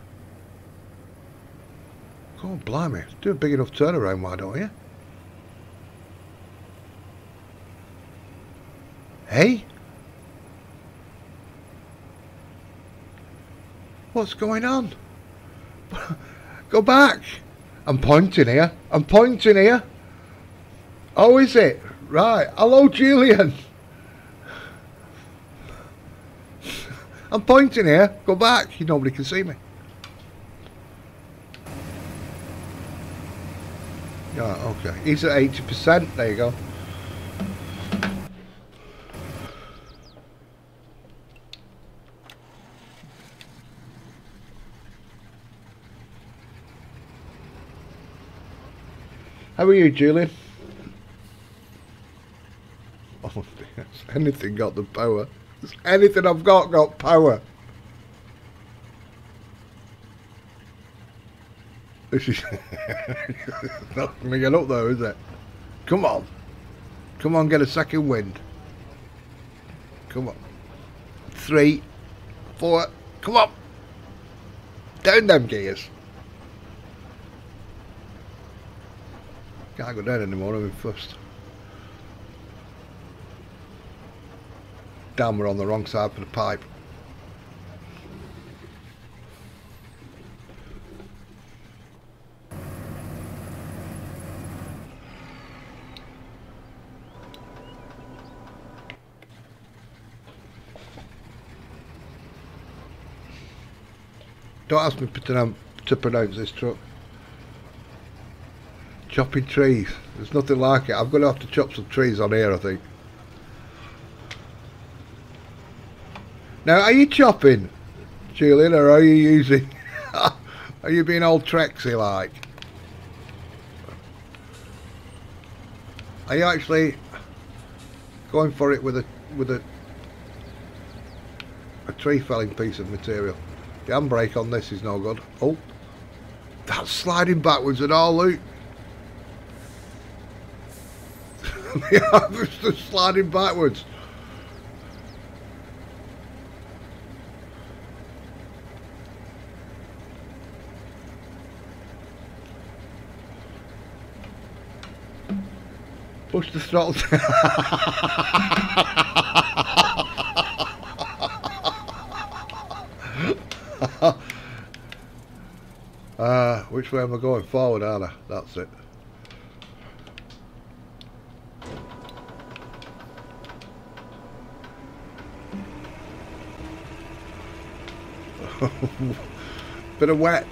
Go on, blimey. Do a big enough turnaround, why don't you? Hey? What's going on? Go back. I'm pointing here. I'm pointing here. Oh, is it? Right. Hello, Julian. I'm pointing here. Go back. You Nobody can see me. Yeah, okay. He's at 80%. There you go. How are you, Julian? Oh, has anything got the power? Has anything I've got got power? This is not going to get up though, is it? Come on. Come on, get a second wind. Come on. Three, four, come on. Down them gears. Can't go down anymore, I'm in first. Damn, we're on the wrong side for the pipe. Don't ask me to pronounce this truck chopping trees. There's nothing like it. I'm going to have to chop some trees on here, I think. Now, are you chopping, Julian, or are you using... are you being old Trexy like? Are you actually going for it with a with a a tree felling piece of material? The handbrake on this is no good. Oh, that's sliding backwards and all, Luke. The harvester's sliding backwards. Push the throttle. uh, which way am I going? Forward, aren't That's it. Bit of wet.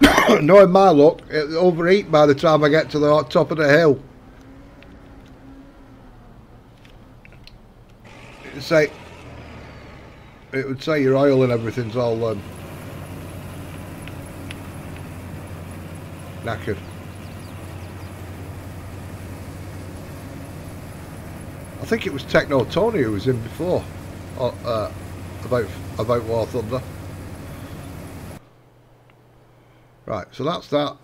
Knowing my luck, it'll overheat by the time I get to the top of the hill. It'd say, it would say your oil and everything's all um, knackered. I think it was Techno Tony who was in before uh, uh, about about War Thunder. Right, so that's that.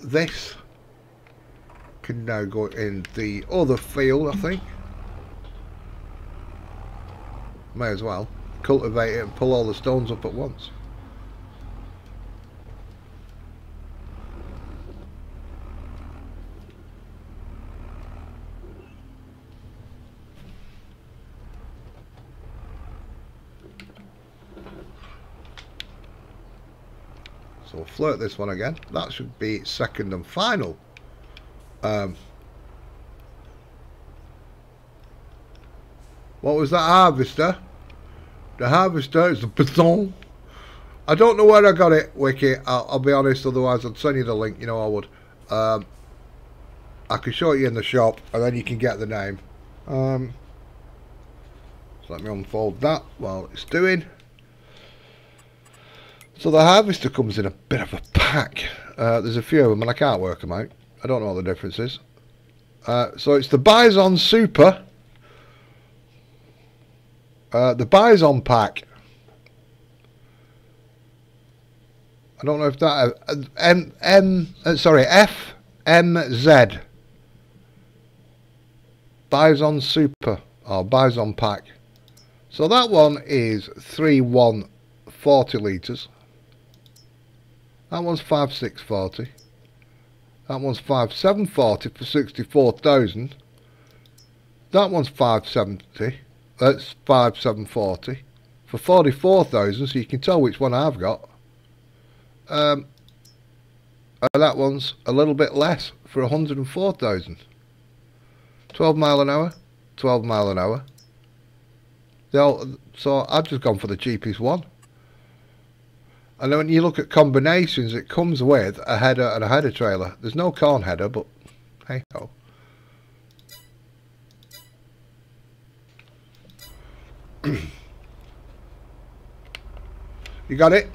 This can now go in the other field, I think. May as well cultivate it and pull all the stones up at once. So we'll flirt this one again. That should be second and final. Um, what was that harvester? The harvester is the baton. I don't know where I got it, Wiki. I'll, I'll, be honest, otherwise I'd send you the link. You know I would. Um, I can show you in the shop, and then you can get the name. Um, so let me unfold that while it's doing. So the harvester comes in a bit of a pack. Uh, there's a few of them and I can't work them out. I don't know what the difference is. Uh, so it's the Bizon Super. Uh, the Bizon pack. I don't know if that... Uh, M... M... Uh, sorry, F... M... Z. Bizon Super. Or Bizon pack. So that one is 3 1 40 litres. That one's 5640. That one's 5740 for 64,000. That one's 570. That's 5740 for 44,000 so you can tell which one I've got. Um, and that one's a little bit less for 104,000. 12 mile an hour, 12 mile an hour. All, so I've just gone for the cheapest one. And then when you look at combinations, it comes with a header and a header trailer. There's no corn header, but hey ho. you got it?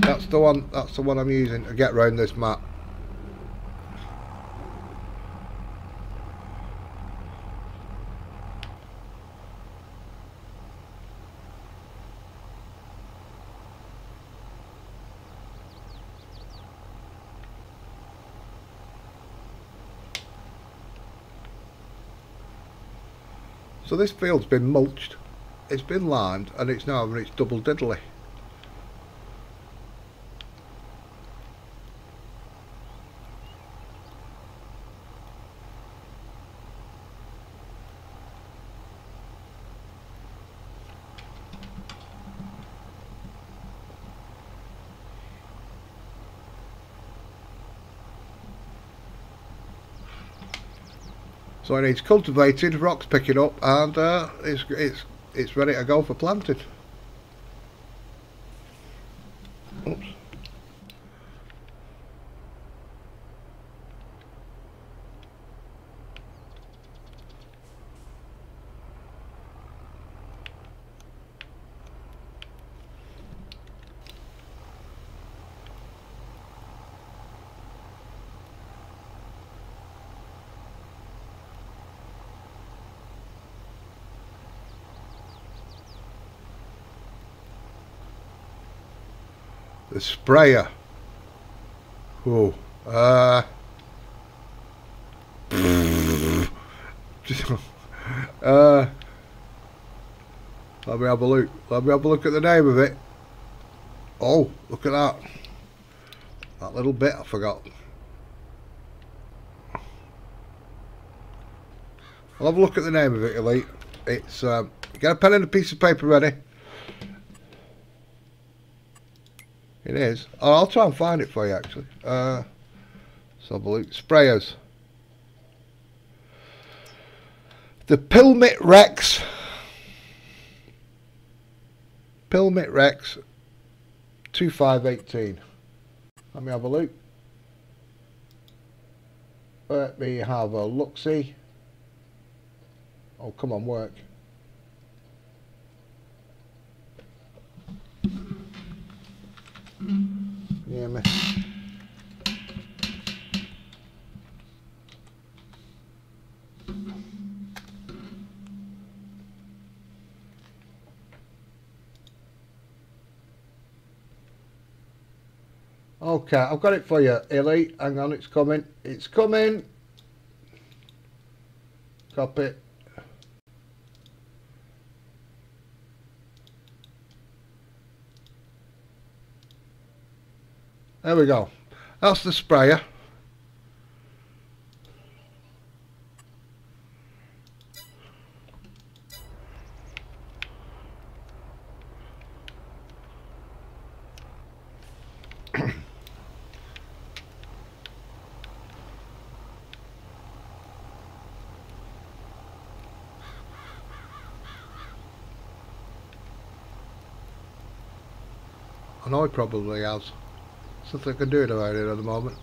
That's the one. That's the one I'm using to get round this map. So this field's been mulched, it's been limed and it's now reached double diddly. So it needs cultivated, rocks picking up, and uh, it's it's it's ready to go for planting. The sprayer. Oh, Uh. uh. Let me have a look. Let me have a look at the name of it. Oh, look at that. That little bit I forgot. I'll have a look at the name of it, Elite. It's, um, get a pen and a piece of paper ready. It is. Oh, I'll try and find it for you, actually. Uh, so. Sprayers. The Pilmet Rex. Pilmet Rex 2518. Let me have a look. Let me have a look-see. Oh, come on, work. Yeah, me. Okay, I've got it for you, Ellie. Hang on, it's coming. It's coming. Copy. There we go. That's the sprayer. and I probably has. Something I can do about it at the moment.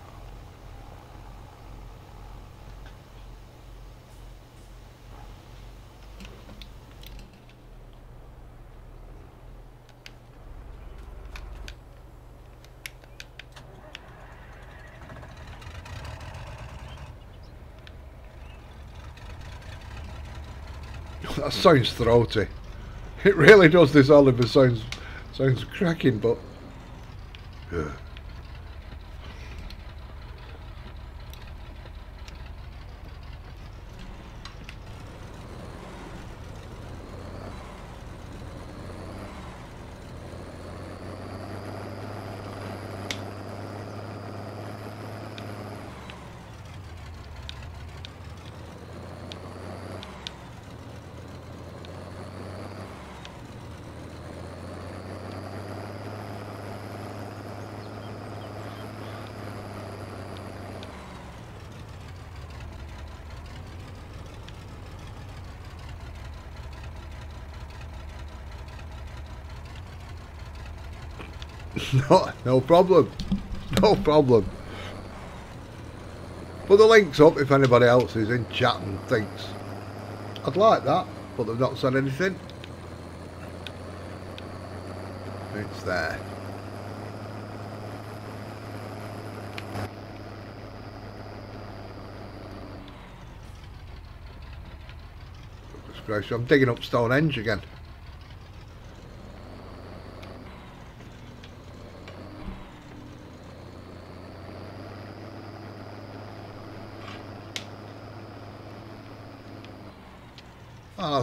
that sounds throaty. It really does. This Oliver sounds sounds cracking, but. Yeah. No, problem. No problem. Put the links up if anybody else is in chat and thinks I'd like that, but they've not said anything. It's there. I'm digging up Stonehenge again.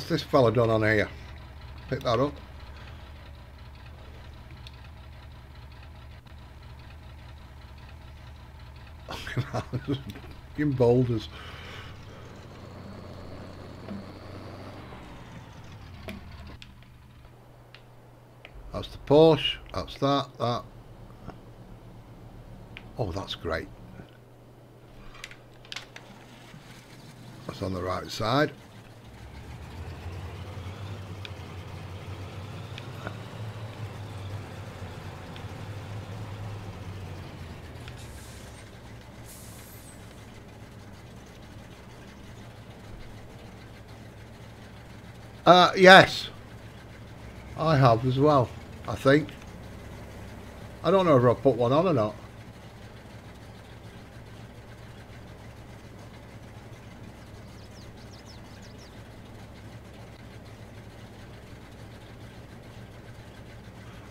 That's this fella done on here. Pick that up. in boulders. That's the Porsche. That's that. That. Oh, that's great. That's on the right side. Uh, yes. I have as well, I think. I don't know if I've put one on or not.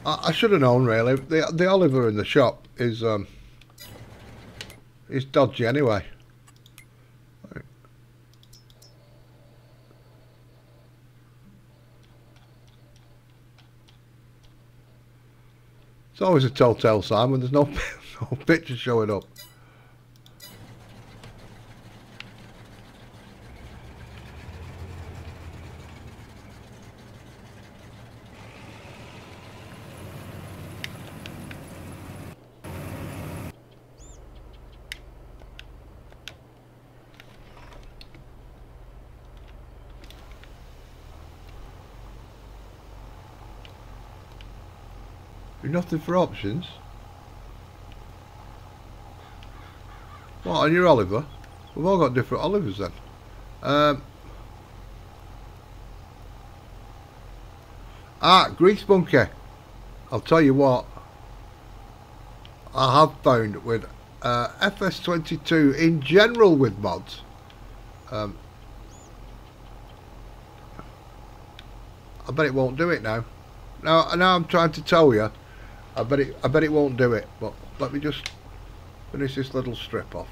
I, I should have known really. The the Oliver in the shop is um is dodgy anyway. Always a telltale sign when there's no, no showing up. Nothing for options. What, on your Oliver? We've all got different Olivers then. Um, ah, Grease Monkey. I'll tell you what. I have found with uh, FS22 in general with mods. Um, I bet it won't do it now. Now, now I'm trying to tell you I bet it I bet it won't do it but let me just finish this little strip off.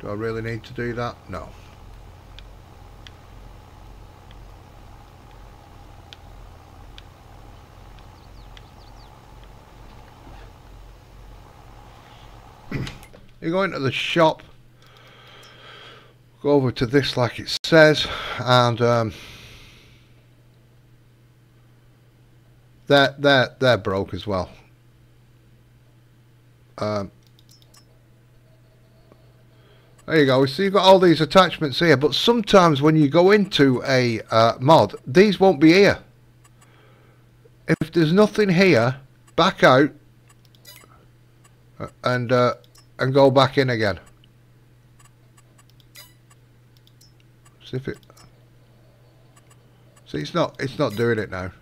Do I really need to do that? No. You go into the shop. Go over to this like it says and um, They're, they're, they're broke as well. Um, there you go. So you've got all these attachments here, but sometimes when you go into a uh, mod, these won't be here. If there's nothing here, back out uh, and uh, and go back in again. See if it. See, it's not. It's not doing it now.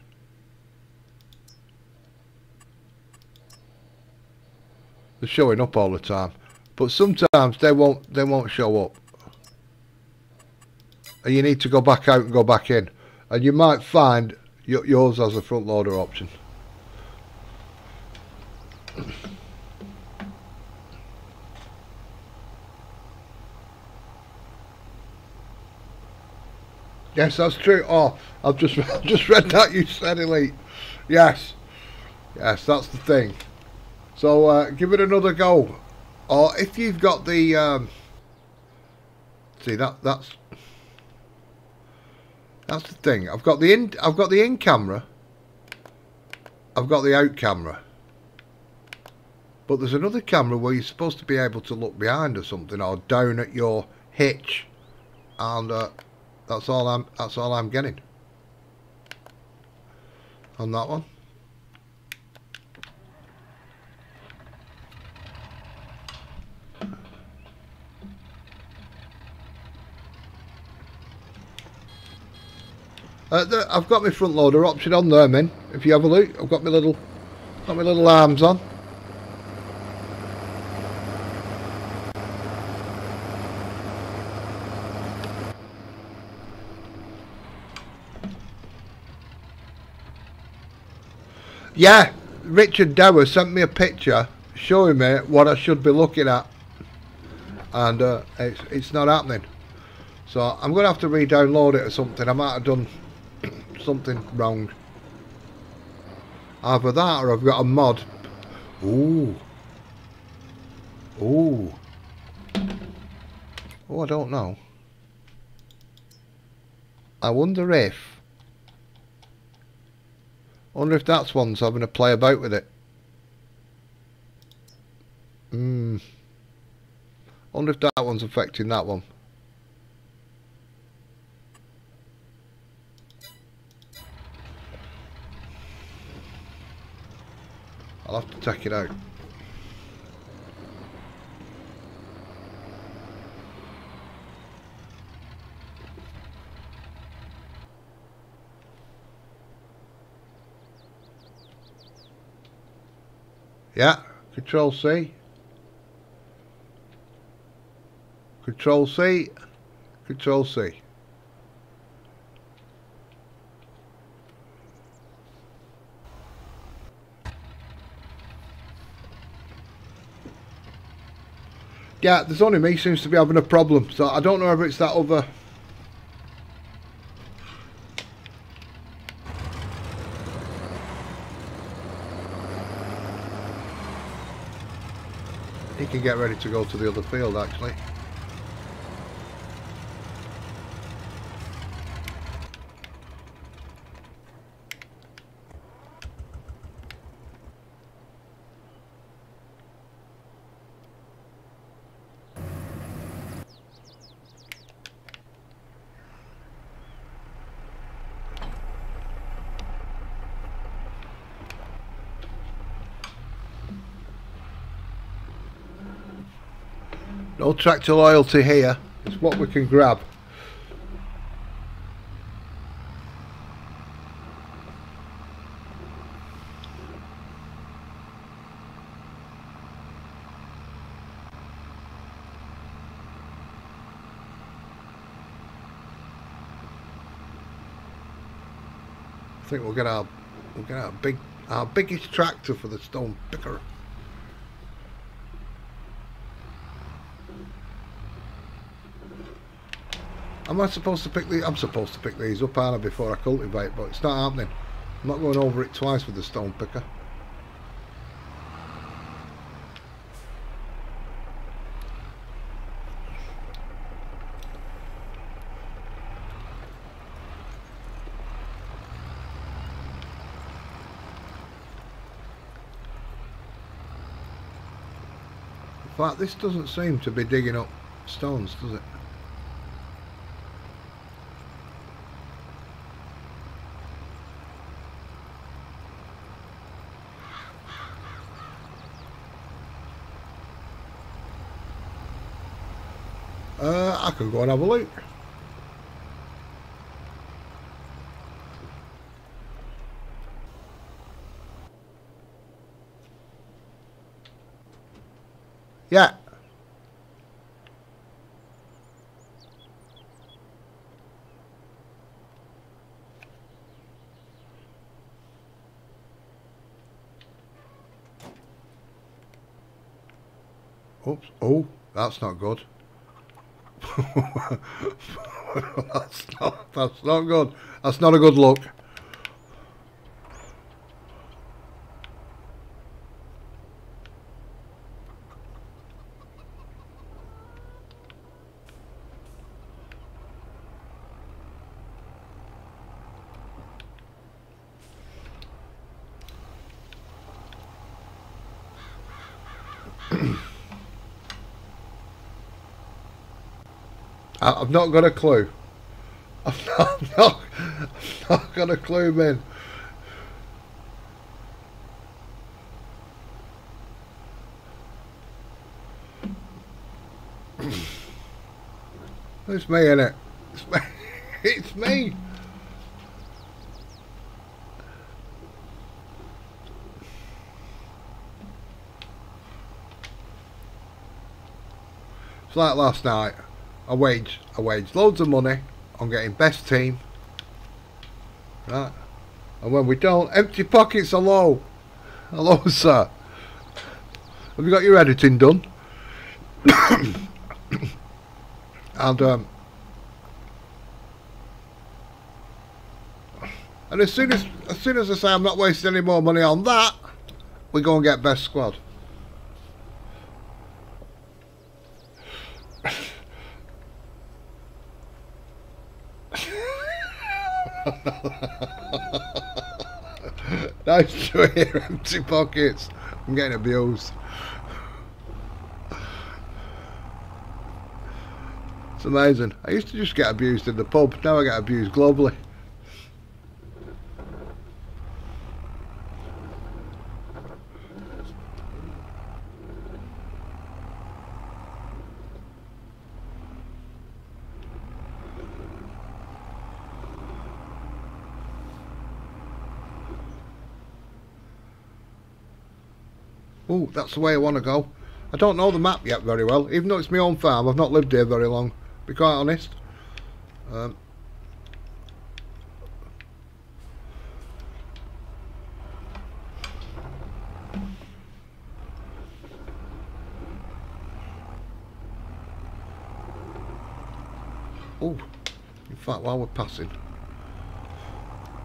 They're showing up all the time. But sometimes they won't they won't show up. And you need to go back out and go back in. And you might find yours has a front loader option. Yes, that's true. Oh, I've just just read that you said elite. Yes, yes, that's the thing. So uh, give it another go. Or if you've got the um, see that that's that's the thing. I've got the in I've got the in camera. I've got the out camera. But there's another camera where you're supposed to be able to look behind or something or down at your hitch and uh, that's all I'm that's all I'm getting on that one. Uh, the, I've got my front loader option on there, man. If you have a look, I've got my little, got my little arms on. Yeah, Richard Dower sent me a picture showing me what I should be looking at, and uh, it's it's not happening. So I'm going to have to re-download it or something. I might have done something wrong. Either that or I've got a mod. Ooh. Ooh. Oh, I don't know. I wonder if... I wonder if that's one's having to play about with it. Hmm. wonder if that one's affecting that one. I'll have to check it out. Yeah, Control C. Control C. Control C. yeah, there's only me seems to be having a problem. So I don't know if it's that other... He can get ready to go to the other field, actually. No tractor loyalty here. It's what we can grab. I think we'll get our we'll get our big our biggest tractor for the stone picker. Am I supposed to pick these? I'm supposed to pick these up, aren't I, before I cultivate, but it's not happening. I'm not going over it twice with the stone picker. In fact, this doesn't seem to be digging up stones, does it? Uh, I go and have a look. Yeah. Oops. Oh, that's not good. that's not that's not good. That's not a good look. I've not got a clue. I've not, I've not, I've not got a clue, man. it's me, innit? It's me. It's me. It's like last night. I wage I wage loads of money on getting best team. Right? And when we don't, empty pockets hello. Hello sir. Have you got your editing done? and um And as soon as as soon as I say I'm not wasting any more money on that, we go and get best squad. empty pockets. I'm getting abused. It's amazing. I used to just get abused in the pub. Now I get abused globally. That's the way I want to go. I don't know the map yet very well. Even though it's my own farm, I've not lived here very long. To be quite honest. Um, oh, in fact, while we're passing,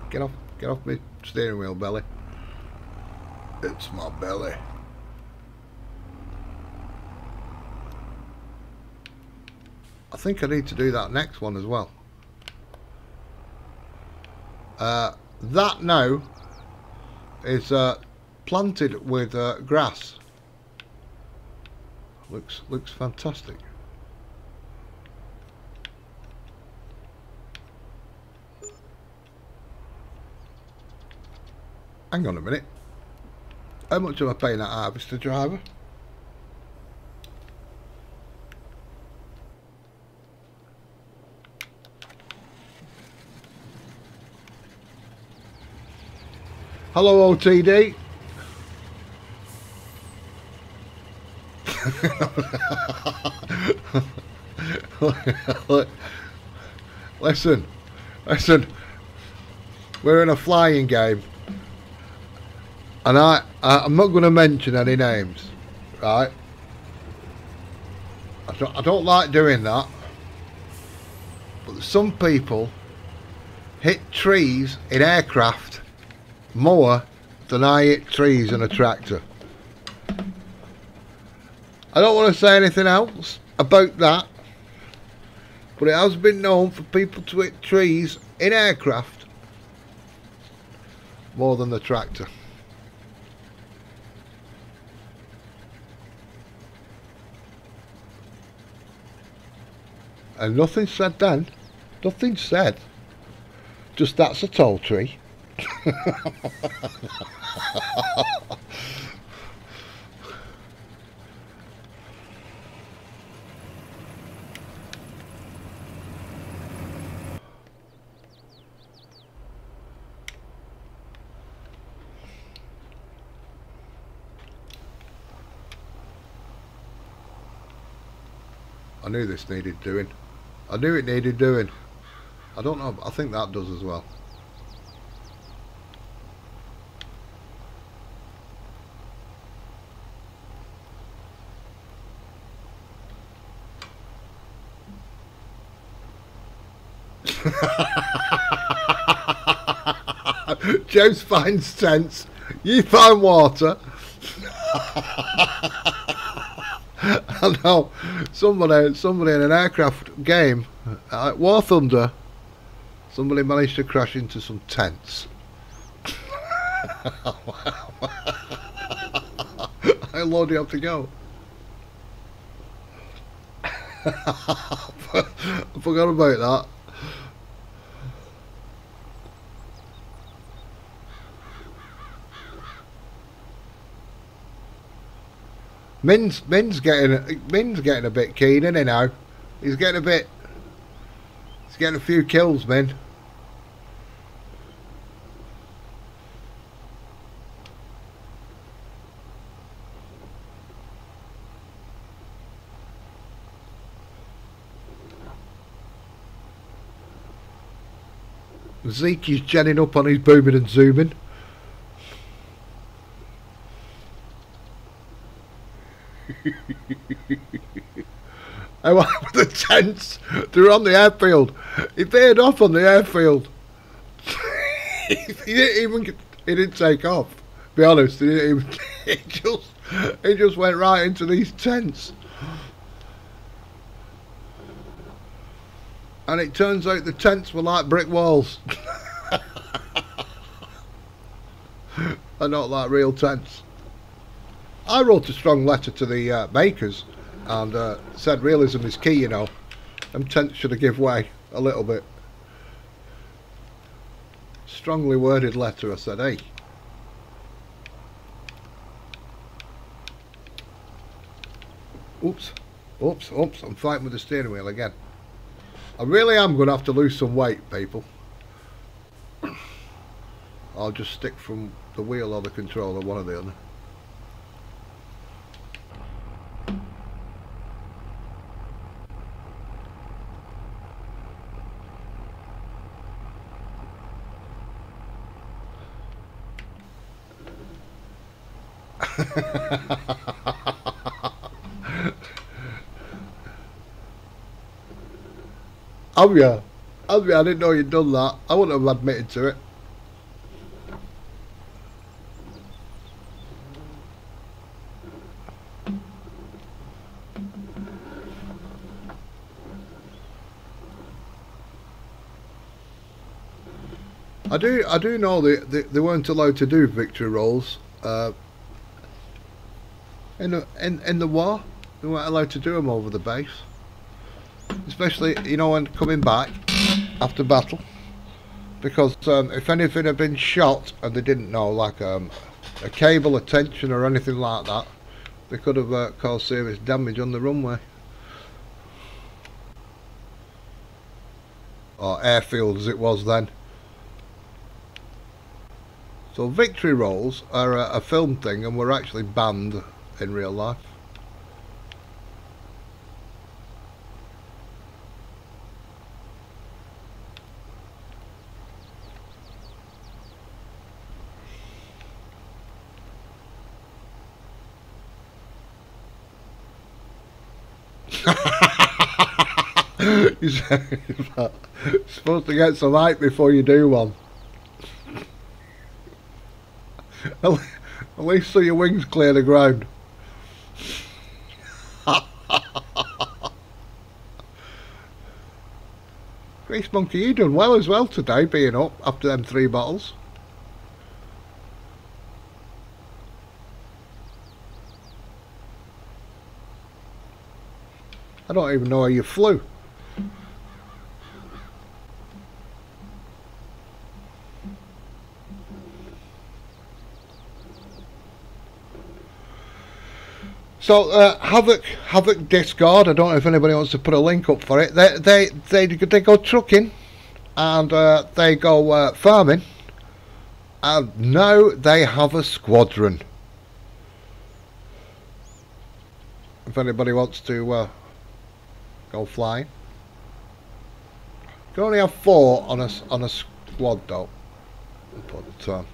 get off, get off my steering wheel, belly. It's my belly. I think I need to do that next one as well. Uh, that now is uh, planted with uh, grass. Looks looks fantastic. Hang on a minute. How much am I paying that harvester driver? Hello, OTD. listen, listen. We're in a flying game, and I, I I'm not going to mention any names, right? I don't, I don't like doing that, but some people hit trees in aircraft more than I hit trees in a tractor. I don't want to say anything else about that, but it has been known for people to hit trees in aircraft more than the tractor. And nothing said then. Nothing said. Just that's a tall tree. I knew this needed doing. I knew it needed doing. I don't know, I think that does as well. James finds tents. You find water. I know somebody, somebody in an aircraft game at War Thunder, somebody managed to crash into some tents. How low do you have to go? I forgot about that. Minn's Minn's getting Minn's getting a bit keen, isn't he now? He's getting a bit. He's getting a few kills, Minn. Zeke is jetting up on his booming and zooming. I went with the tents. They're on the airfield. He paid off on the airfield. he didn't even. Get, he didn't take off. Be honest. He didn't even. He just. He just went right into these tents. And it turns out the tents were like brick walls. They're not like real tents. I wrote a strong letter to the uh, makers and uh, said realism is key, you know. I'm tempted to give way a little bit. Strongly worded letter, I said, hey. Oops, oops, oops, I'm fighting with the steering wheel again. I really am going to have to lose some weight, people. I'll just stick from the wheel or the controller, one or the other. have you? Have you? I didn't know you'd done that. I wouldn't have admitted to it. I do, I do know they, they, they weren't allowed to do victory rolls uh, in, in in the war. They weren't allowed to do them over the base especially you know when coming back after battle, because um, if anything had been shot and they didn't know, like um, a cable, a tension, or anything like that, they could have uh, caused serious damage on the runway. Or airfield as it was then. So victory rolls are a, a film thing and were actually banned in real life. Supposed to get some height before you do one. At least so your wings clear the ground. Grease Monkey, you done well as well today, being up after them three bottles. I don't even know how you flew. So uh, Havoc Havoc Discord. I don't know if anybody wants to put a link up for it. They they they they go trucking, and uh, they go uh, farming, and now they have a squadron. If anybody wants to uh, go flying, you only have four on a on a squad though. But uh, it's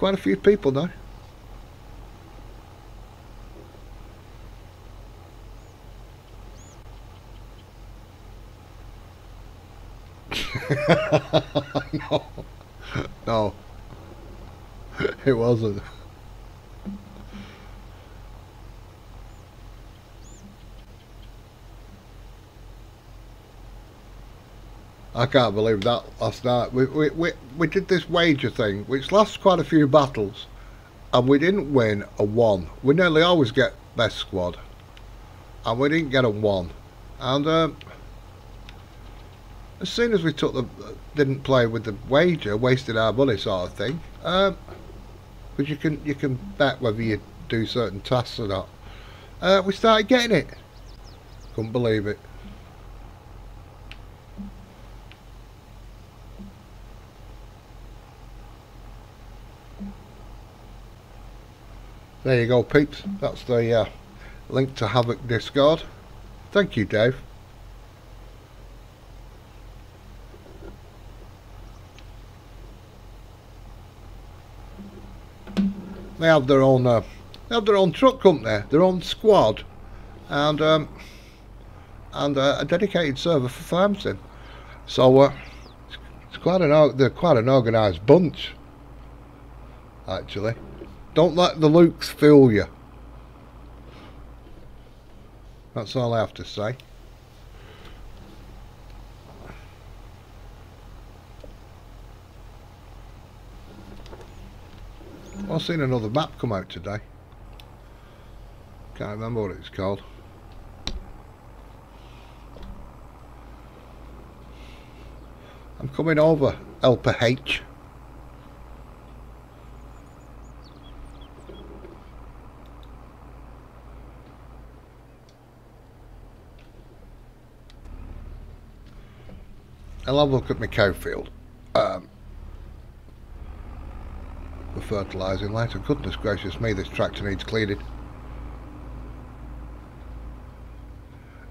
quite a few people though. no. No. It wasn't. I can't believe that last night. We, we, we, we did this wager thing, which lasts quite a few battles, and we didn't win a one. We nearly always get best squad, and we didn't get a one. And um, as soon as we took the didn't play with the wager, wasted our money sort of thing. Um, because you can you can bet whether you do certain tasks or not. Uh, we started getting it. Couldn't believe it. There you go, peeps. That's the uh, link to Havoc Discord. Thank you, Dave. they have their own uh, they have their own truck company, their own squad, and um, and uh, a dedicated server for farm sim. So uh, it's quite an they're quite an organised bunch. Actually, don't let the looks fool you. That's all I have to say. I've seen another map come out today. Can't remember what it's called. I'm coming over, Elper H. I'll have a look at my cow field. Um, for fertilising later. Goodness gracious me, this tractor needs cleaning.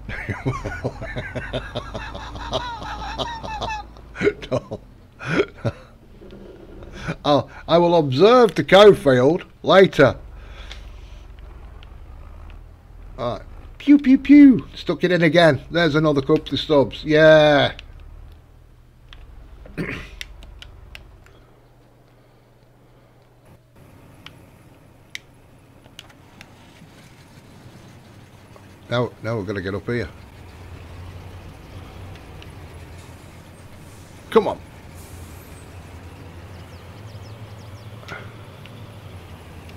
no. oh, I will observe the cow field later. Alright. Pew pew pew. Stuck it in again. There's another couple of stubs. Yeah. Now, now we're going to get up here. Come on.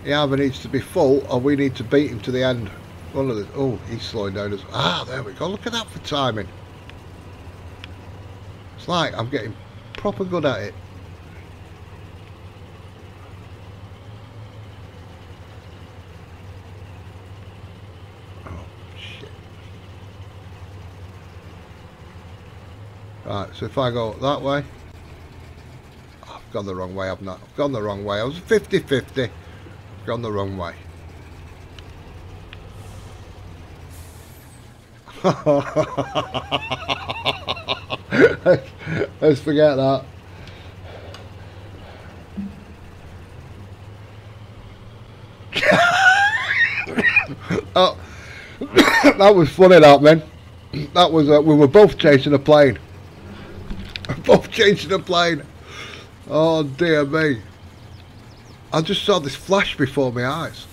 He either needs to be full or we need to beat him to the end. One of the oh, he's slowing down as ah, there we go. Look at that for timing. It's like I'm getting proper good at it. Oh. Right, so if I go that way oh, I've gone the wrong way, I've not I've gone the wrong way. I was 50-50. Gone the wrong way. Let's forget that. oh, that was funny, that man. That was uh, we were both chasing a plane. both chasing a plane. Oh dear me. I just saw this flash before my eyes.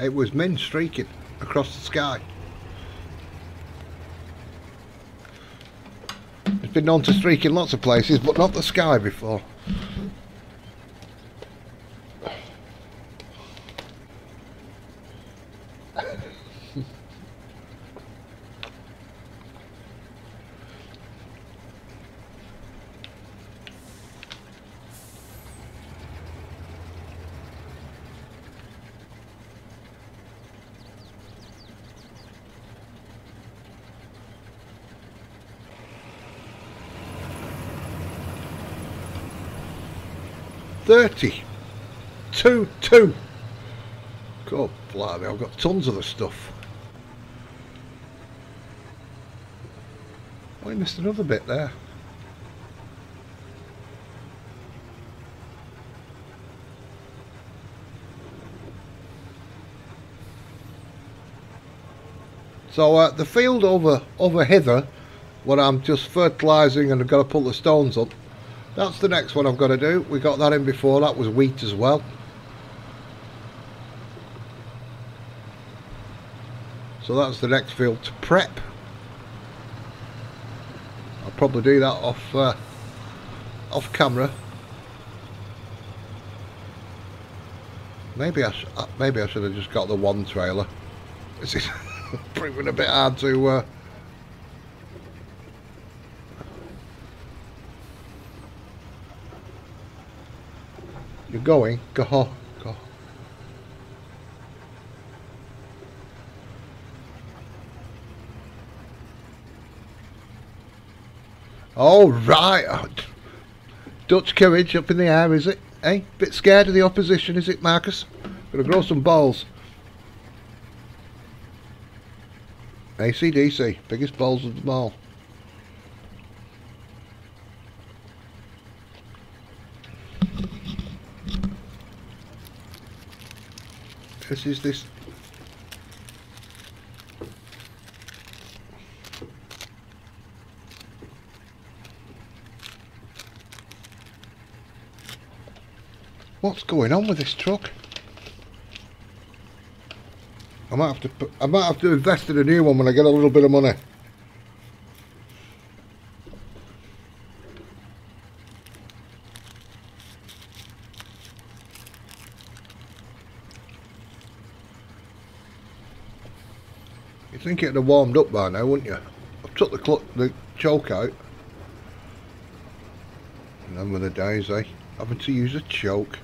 It was men streaking across the sky. Been known to streak in lots of places, but not the sky before. 30. 2 2. God, blimey, I've got tons of the stuff. I missed another bit there. So uh, the field over over hither, where I'm just fertilising and I've got to put the stones up, that's the next one I've got to do. We got that in before. That was wheat as well. So that's the next field to prep. I'll probably do that off uh, off camera. Maybe I uh, maybe I should have just got the one trailer. Is proving a bit hard to uh, You're going. Go. Go. All right. Oh, Dutch courage up in the air, is it? Eh? Bit scared of the opposition, is it, Marcus? Gonna grow some balls. ACDC, biggest balls of them all. Is this What's going on with this truck? I might have to put, I might have to invest in a new one when I get a little bit of money. Think it'd have warmed up by now, wouldn't you? I've took the, the choke out. And the days, eh? Having to use a choke.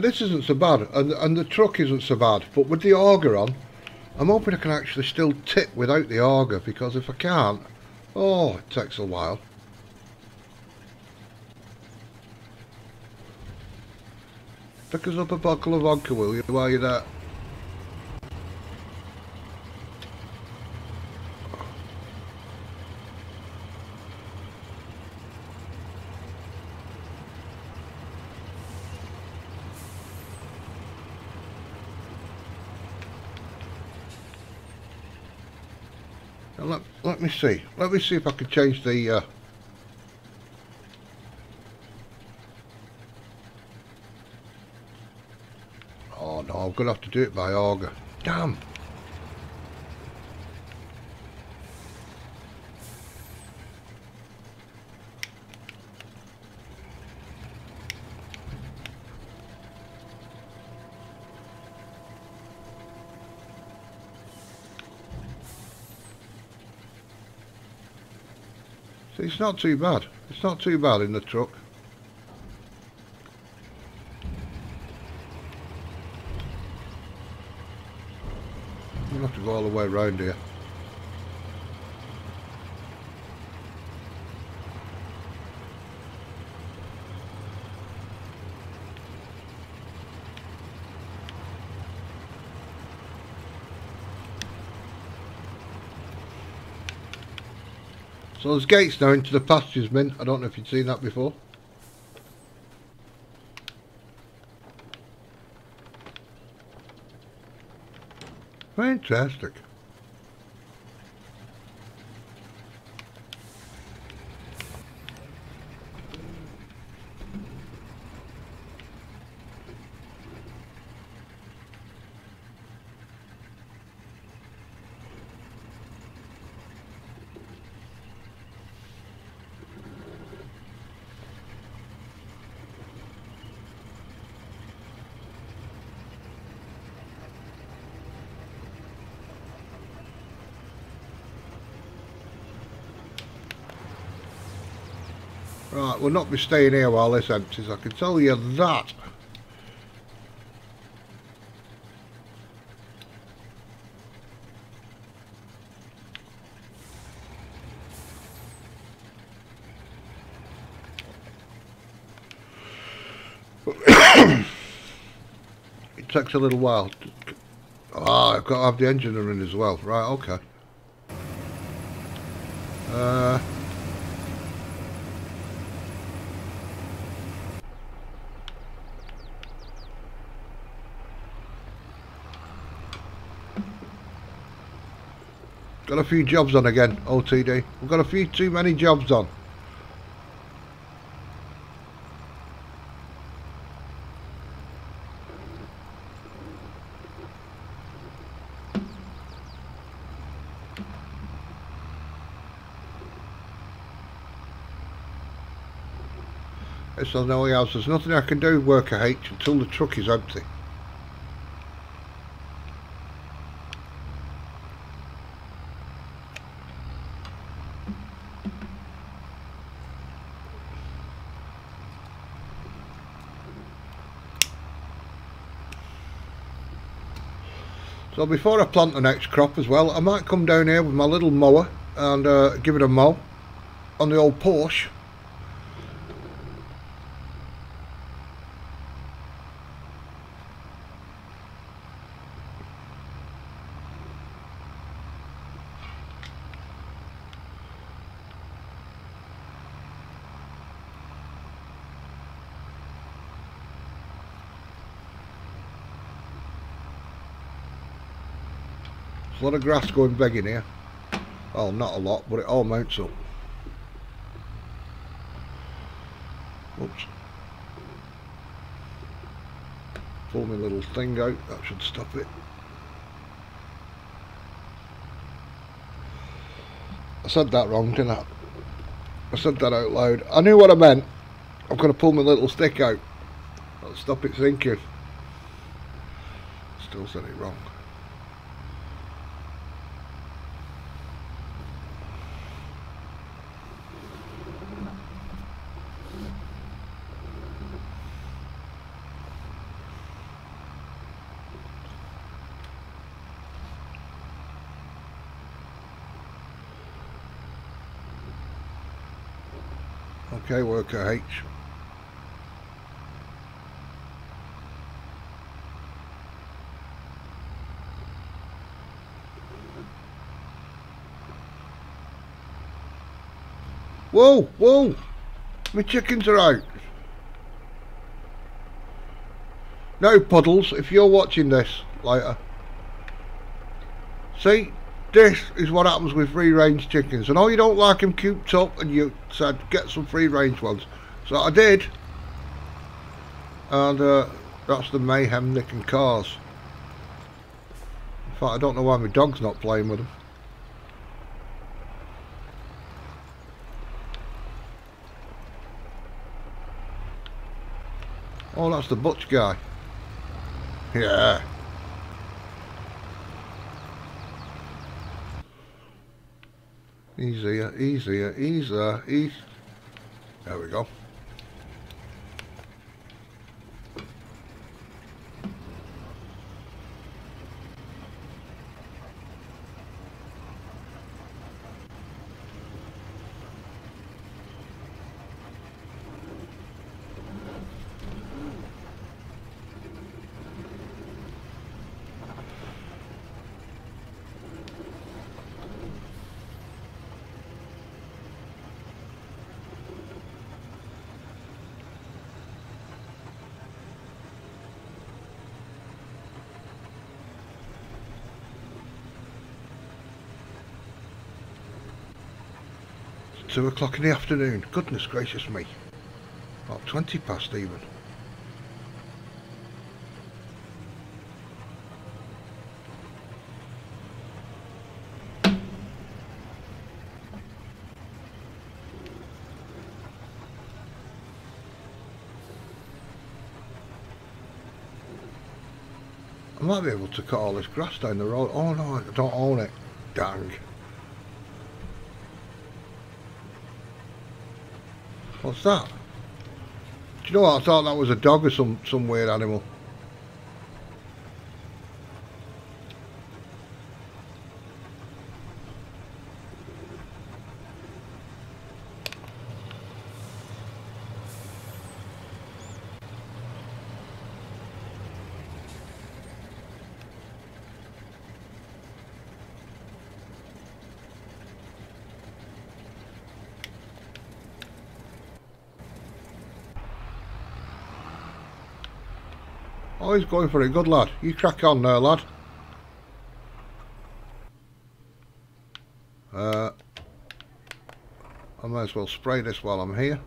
This isn't so bad, and, and the truck isn't so bad, but with the auger on, I'm hoping I can actually still tip without the auger, because if I can't, oh, it takes a while. Pick us up a bottle of vodka, will you, while you're there? let, let me see. Let me see if I can change the... Uh... Oh no, I'm going to have to do it by auger. Damn. It's not too bad. It's not too bad in the truck. I'm going to have to go all the way around here. So there's gates now into the pastures bin. I don't know if you'd seen that before. Fantastic. We'll not be staying here while this empties, I can tell you that. it takes a little while. Ah, I've got to have the engine running as well. Right, okay. Uh... Got a few jobs on again, OTD. We've got a few too many jobs on. It's on no else. There's nothing I can do worker H until the truck is empty. So before I plant the next crop as well, I might come down here with my little mower and uh, give it a mow on the old Porsche. A lot of grass going begging here. Well, not a lot, but it all mounts up. Oops. Pull my little thing out, that should stop it. I said that wrong, didn't I? I said that out loud. I knew what I meant. I'm going to pull my little stick out. That'll stop it sinking. Still said it wrong. Whoa, whoa! My chickens are out. No, Puddles, if you're watching this later. See? This is what happens with free range chickens. And all you don't like them cooped up and you said get some free range ones. So I did. And uh, that's the mayhem nicking cars. In fact, I don't know why my dog's not playing with them. Oh, that's the Butch guy. Yeah. Easier, easier, easier, easy. There we go. Two o'clock in the afternoon. Goodness gracious me. About 20 past even. I might be able to cut all this grass down the road. Oh no, I don't own it. Dang. What's that? Do you know what? I thought that was a dog or some, some weird animal. He's going for it. Good lad. You crack on there, lad. Uh, I might as well spray this while I'm here.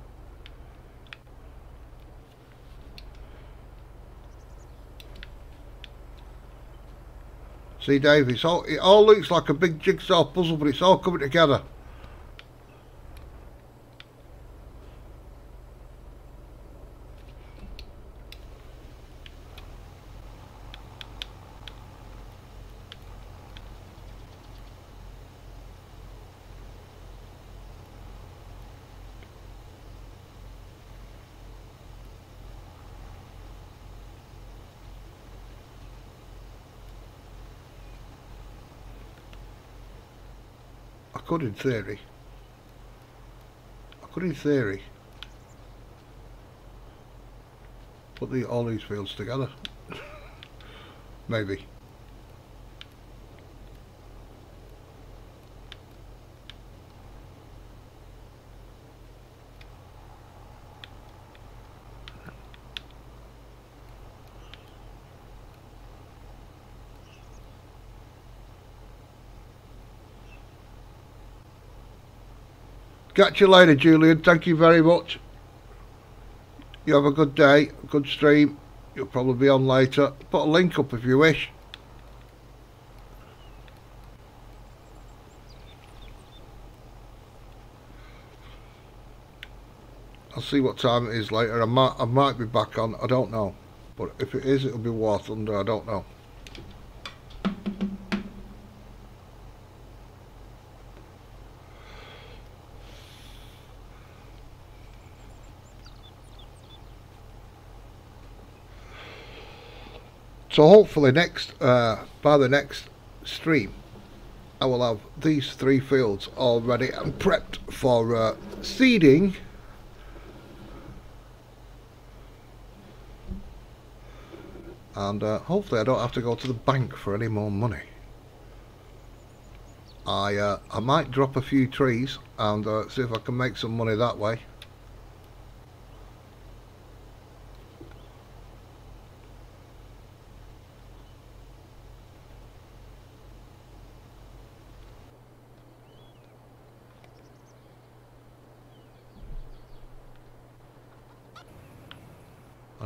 See, Dave, it's all, it all looks like a big jigsaw puzzle, but it's all coming together. Could in theory. I could in theory put the, all these fields together. Maybe. Catch you later, Julian. Thank you very much. You have a good day, good stream. You'll probably be on later. Put a link up if you wish. I'll see what time it is later. I might I might be back on. I don't know. But if it is, it'll be War Thunder. I don't know. So hopefully next, uh, by the next stream, I will have these three fields all ready and prepped for uh, seeding. And uh, hopefully I don't have to go to the bank for any more money. I uh, I might drop a few trees and uh, see if I can make some money that way.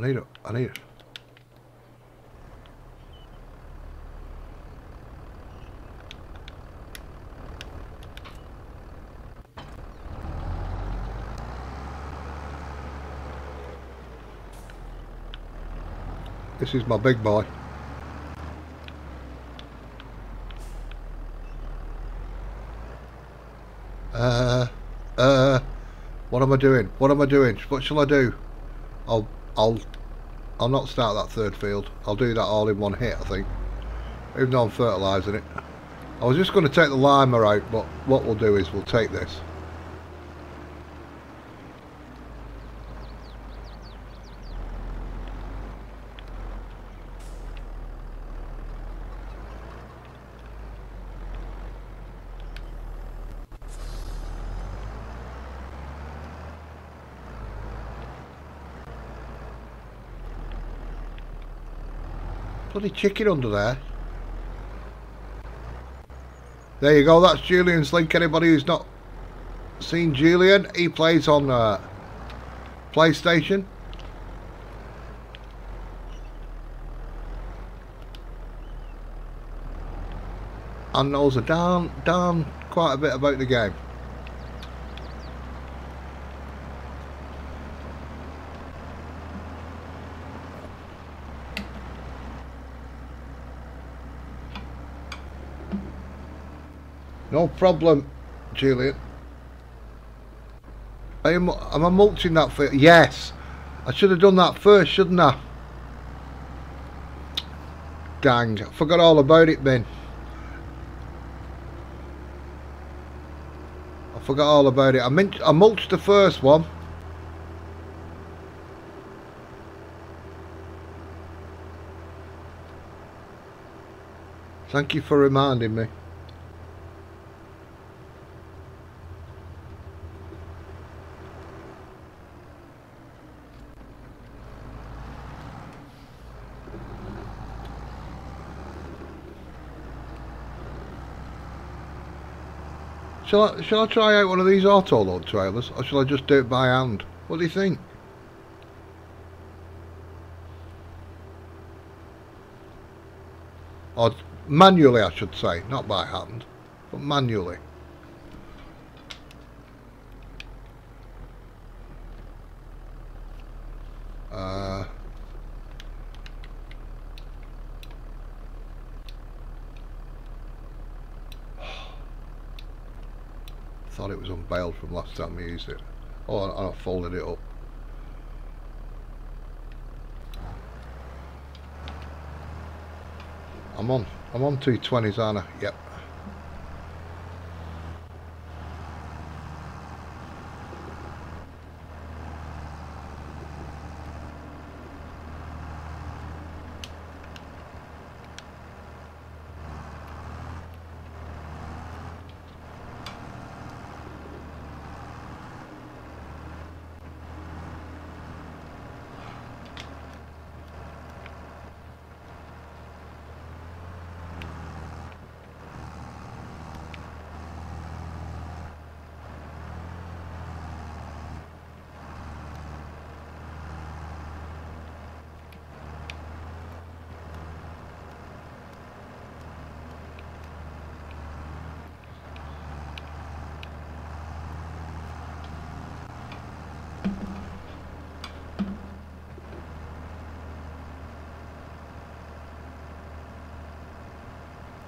Need it. I it. This is my big boy. Uh, uh, what am I doing? What am I doing? What shall I do? I'll, I'll, not start that third field. I'll do that all in one hit, I think. Even though I'm fertilising it. I was just going to take the lima out, but what we'll do is we'll take this. Bloody chicken under there. There you go, that's Julian's link. Anybody who's not seen Julian, he plays on uh, PlayStation. And knows a darn, darn quite a bit about the game. No problem, Julian. Am, am I mulching that for Yes. I should have done that first, shouldn't I? Dang, I forgot all about it, Ben. I forgot all about it. I meant I mulched the first one. Thank you for reminding me. Shall I, shall I try out one of these auto load trailers or shall I just do it by hand? What do you think? Or manually I should say, not by hand, but manually. Uh, thought it was unbaled from last time we used it. Oh, and I folded it up. I'm on. I'm on 220s, aren't I? Yep.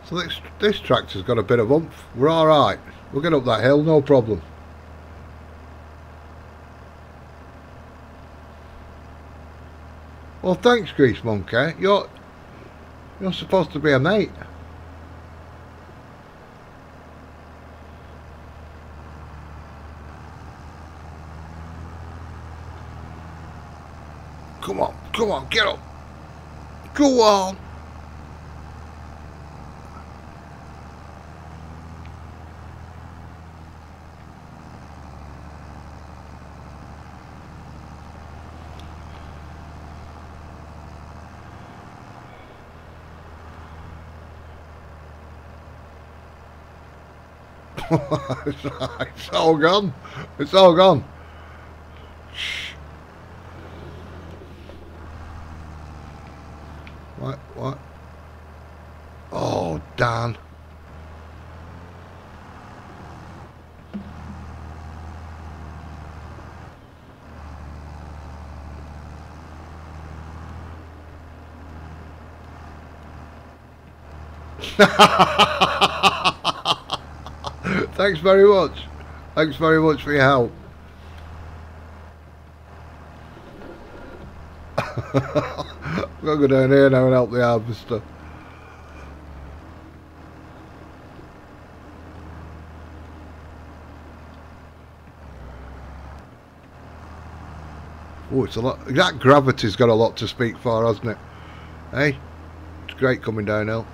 So this, this tractor's got a bit of oomph. We're alright. We'll get up that hill, no problem. Well, thanks, Grease Monkey. You're, you're supposed to be a mate. Come on, come on, get up. Go on. It's all gone. It's all gone. What? What? Oh, Dan. Thanks very much. Thanks very much for your help. I'm going to go down here now and help the harvester. Oh, it's a lot. That gravity's got a lot to speak for, hasn't it? Hey, it's great coming downhill.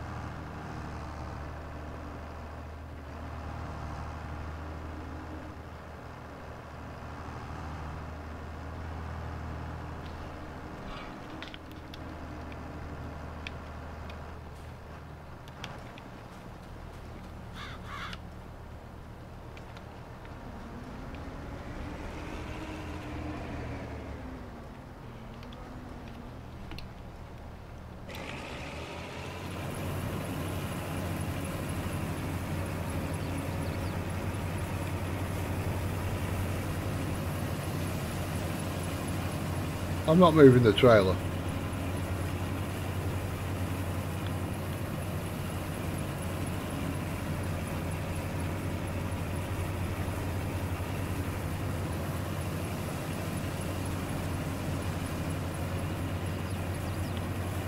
I'm not moving the trailer.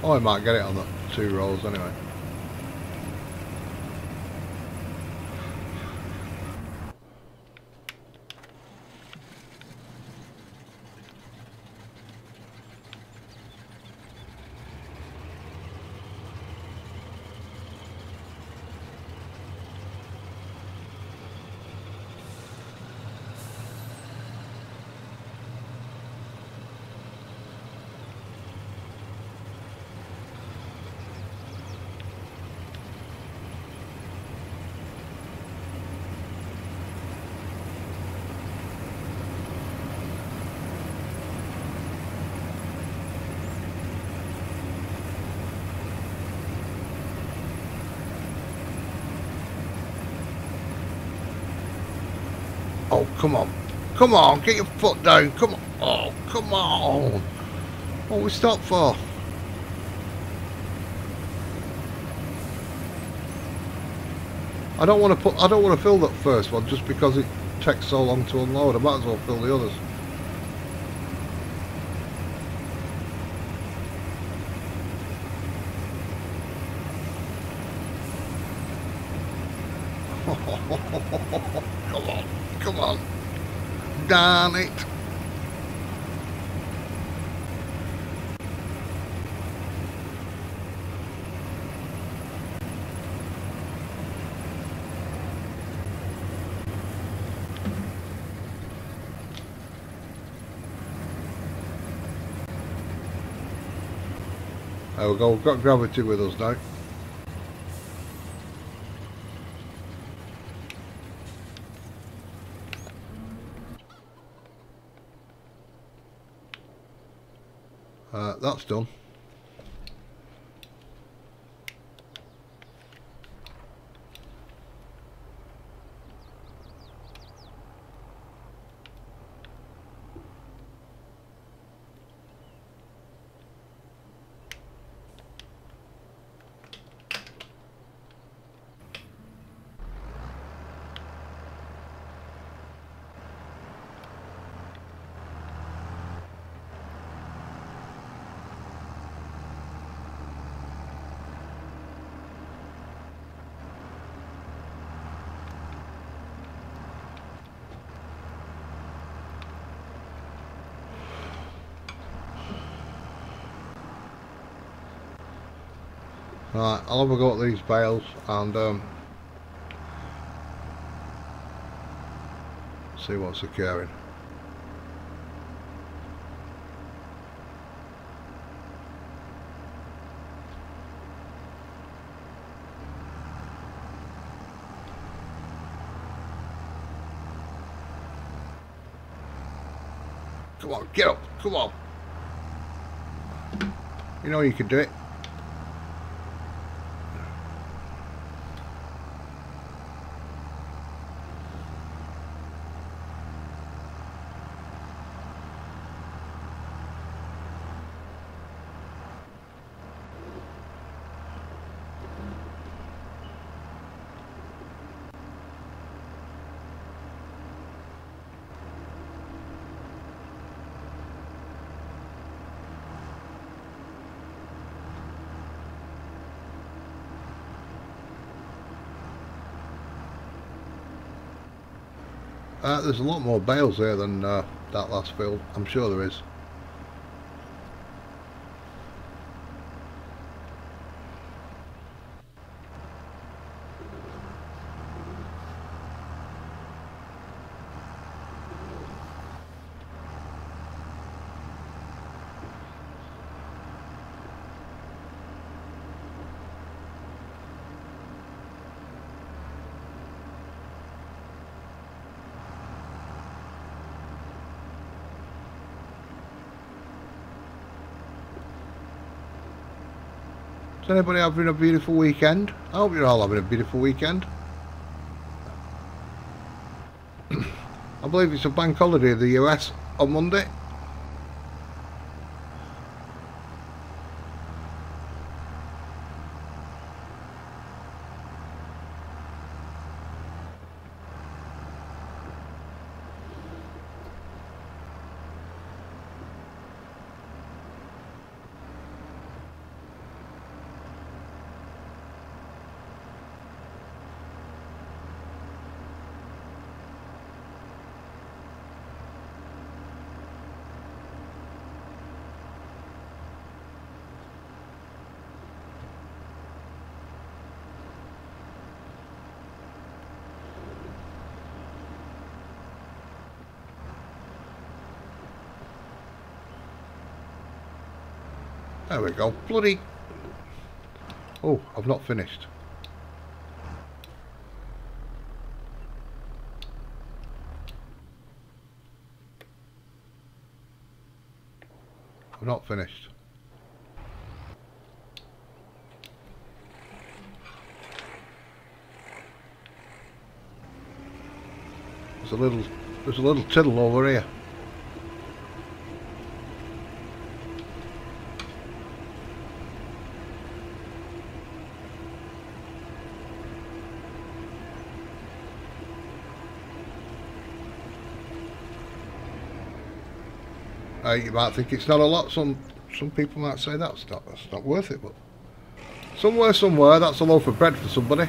I might get it on the two rolls anyway. Oh, come on. Come on, get your foot down. Come on. Oh, come on. What we stop for? I don't want to put I don't want to fill that first one just because it takes so long to unload. I might as well fill the others. come on, come on. Darn it. Go, we've got gravity with us now. Uh, that's done. Right, I'll have a go at these bales and um, see what's occurring. Come on, get up, come on. You know you can do it. There's a lot more bales here than uh, that last field. I'm sure there is. Is anybody having a beautiful weekend? I hope you're all having a beautiful weekend. I believe it's a bank holiday in the US on Monday. There we go. Bloody... Oh, I've not finished. I've not finished. There's a little, there's a little tiddle over here. You might think it's not a lot. Some some people might say that's not that's not worth it, but somewhere somewhere that's a loaf of bread for somebody.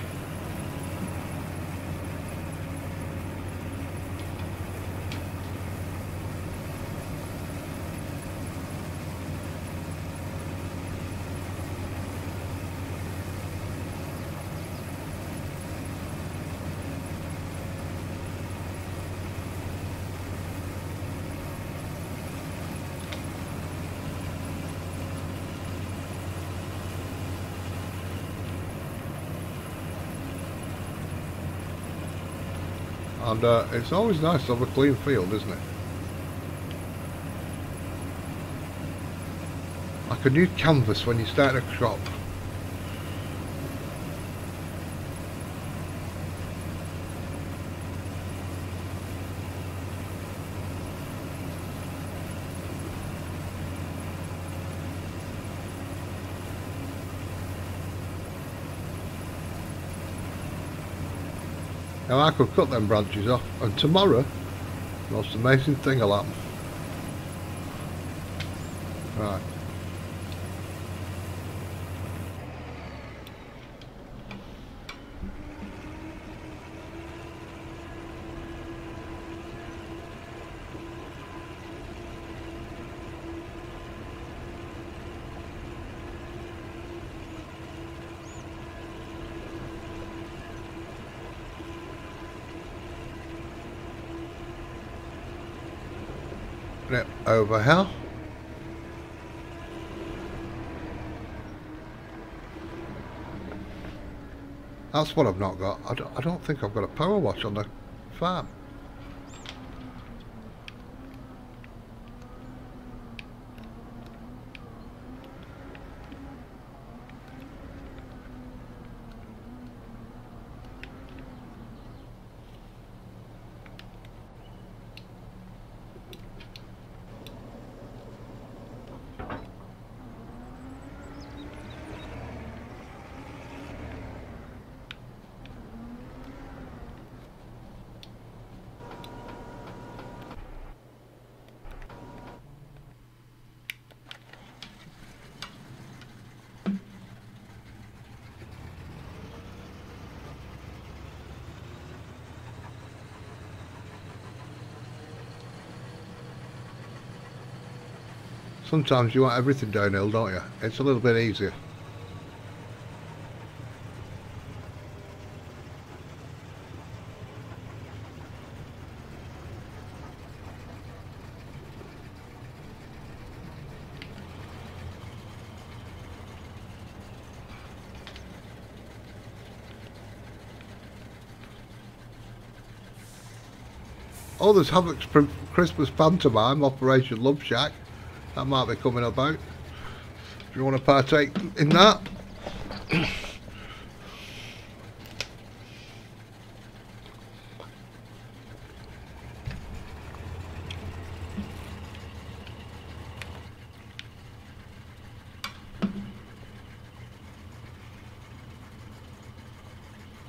And uh, it's always nice to have a clean field, isn't it? Like a new canvas when you start a crop. Now I could cut them branches off and tomorrow the most amazing thing will happen. Right. it over here. That's what I've not got. I don't, I don't think I've got a power watch on the farm. Sometimes you want everything downhill, don't you? It's a little bit easier. Oh, there's Havoc's Christmas pantomime, Operation Love Shack. That might be coming about. If you want to partake in that.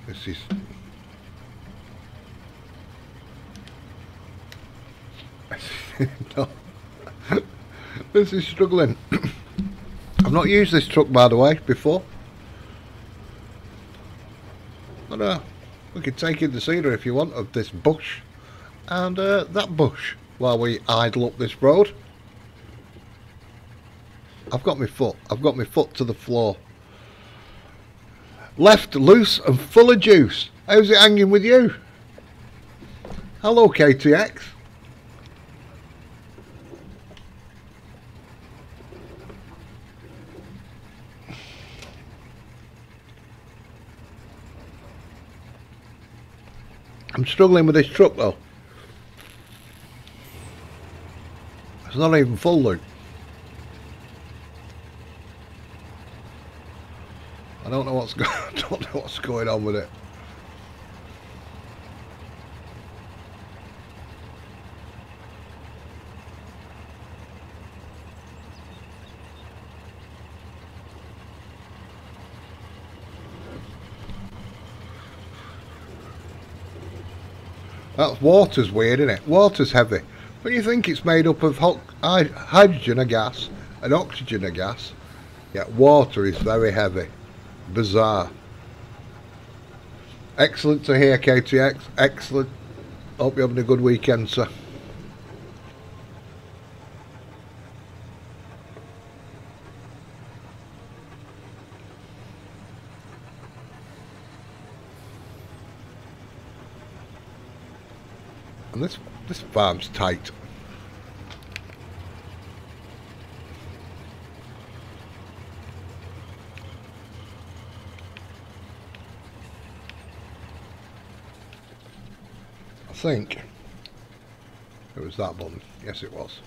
this is no. Is struggling. I've not used this truck by the way before. But uh, we could take in the scenery if you want of this bush and uh, that bush while we idle up this road. I've got my foot. I've got my foot to the floor. Left loose and full of juice. How's it hanging with you? Hello KTX. I'm struggling with this truck though. It's not even full. I don't know what's going don't know what's going on with it. That water's weird, isn't it? Water's heavy. When you think it's made up of hydrogen, a gas, and oxygen, a gas, yet water is very heavy. Bizarre. Excellent to hear, KTX. Excellent. Hope you're having a good weekend, sir. And this this farm's tight. I think it was that one. Yes, it was.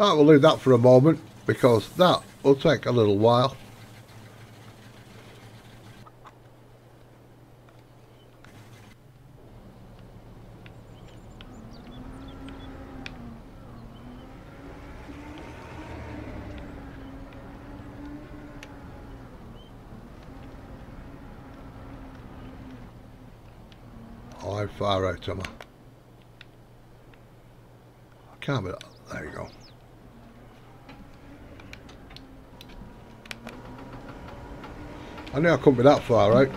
Right, we'll leave that for a moment because that will take a little while. I'm far out, am I? I can't be that. There you go. I knew I couldn't be that far right?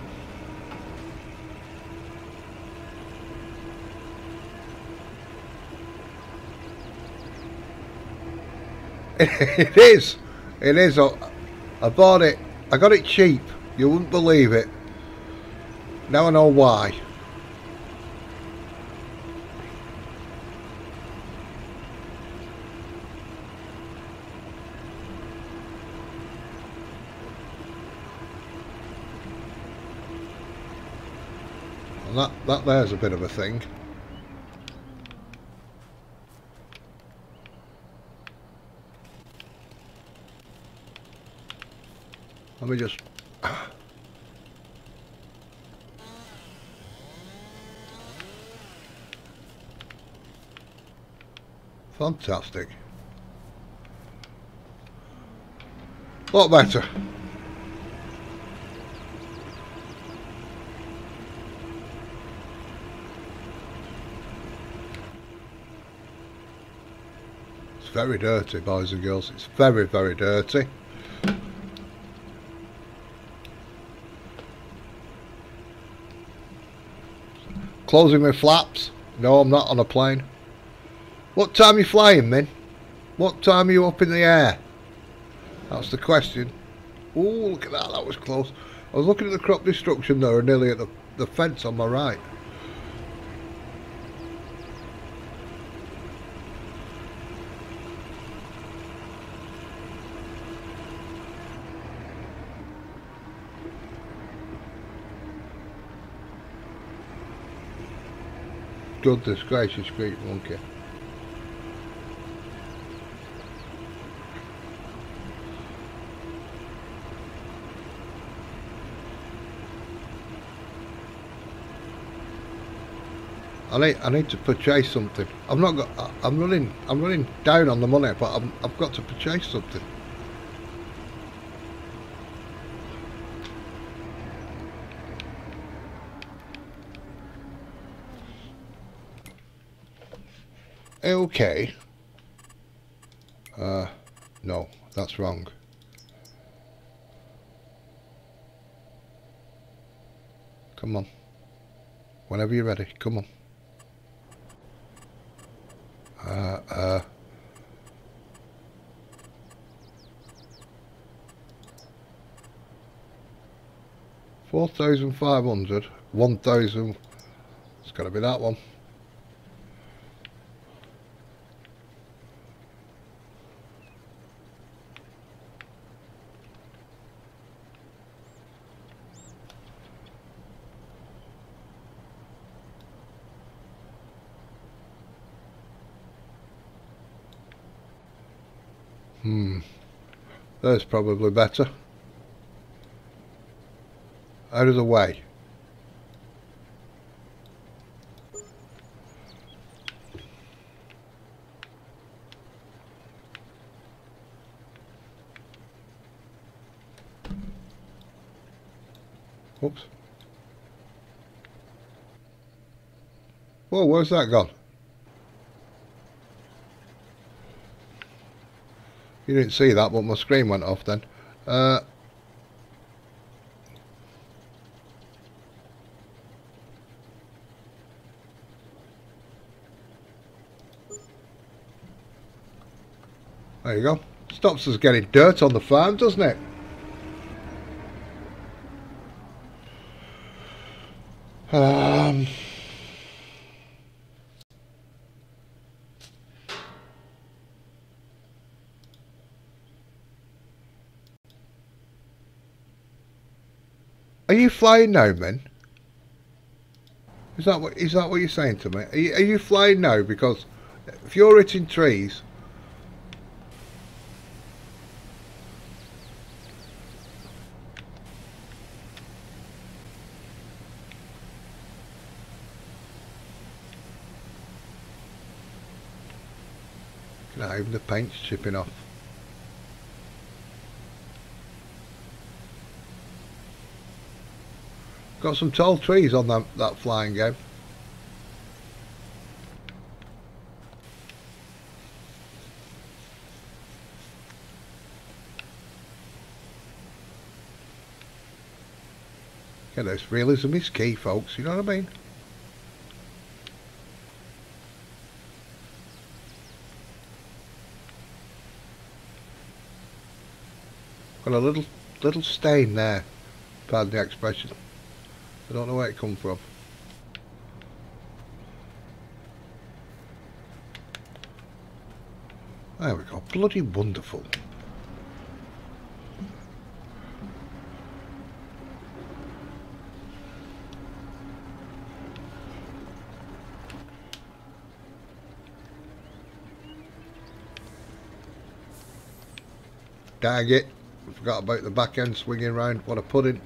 it is. It is. I bought it. I got it cheap. You wouldn't believe it. Now I know why. And that, there's a bit of a thing. Let me just... Fantastic. Lot better. very dirty, boys and girls. It's very, very dirty. Closing the flaps. No, I'm not on a plane. What time are you flying, Minn? What time are you up in the air? That's the question. Oh, look at that. That was close. I was looking at the crop destruction there and nearly at the, the fence on my right. Goodness gracious, Grease Monkey. I need I need to purchase something. I'm not got I'm running I'm running down on the money, but I'm, I've got to purchase something. Okay. Uh, no, that's wrong. Come on. Whenever you're ready, come on. Uh, uh. Four thousand five hundred, one thousand. It's got to be that one. Hmm. That's probably better. Out of the way. Oops. Whoa, where's that gone? You didn't see that, but my screen went off then. Uh, there you go. Stops us getting dirt on the farm, doesn't it? Um... Are you flying now, man? Is that what is that what you're saying to me? Are you, are you flying now? Because if you're hitting trees, even the paint's chipping off. Got some tall trees on that, that flying game. Yeah, this realism is key, folks. You know what I mean? Got a little little stain there. Pardon the expression. I don't know where it come from. There we go. Bloody wonderful. Dag it. Forgot about the back end swinging around. What a pudding.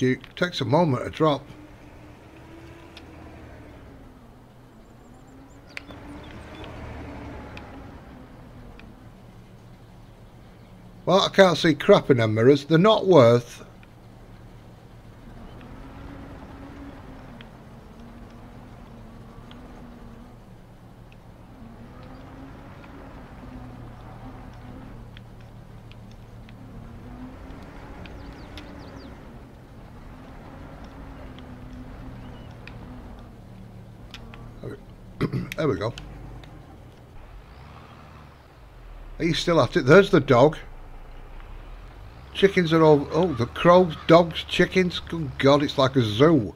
You. Takes a moment to drop. Well, I can't see crap in them mirrors. They're not worth there we go. Are you still at it? There's the dog. Chickens are all... Oh, the crows, dogs, chickens. Good God, it's like a zoo.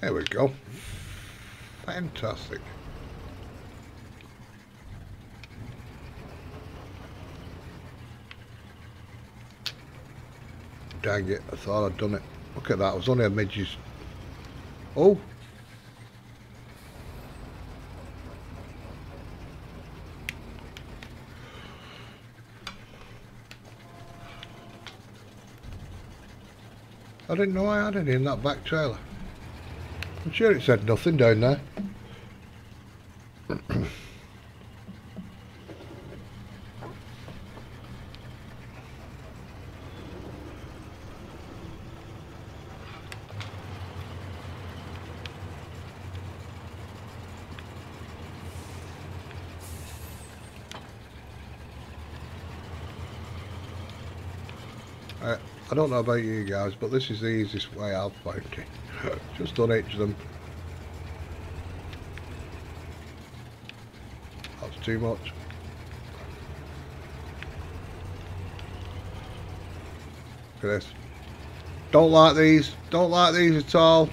There we go. Fantastic. Dang it, I thought I'd done it. Look at that, it was only a midges. Oh! I didn't know I had any in that back trailer. I'm sure it said nothing down there. I, don't know about you guys, but this is the easiest way I've found it. Just of them. That's too much. Look at this. Don't like these. Don't like these at all.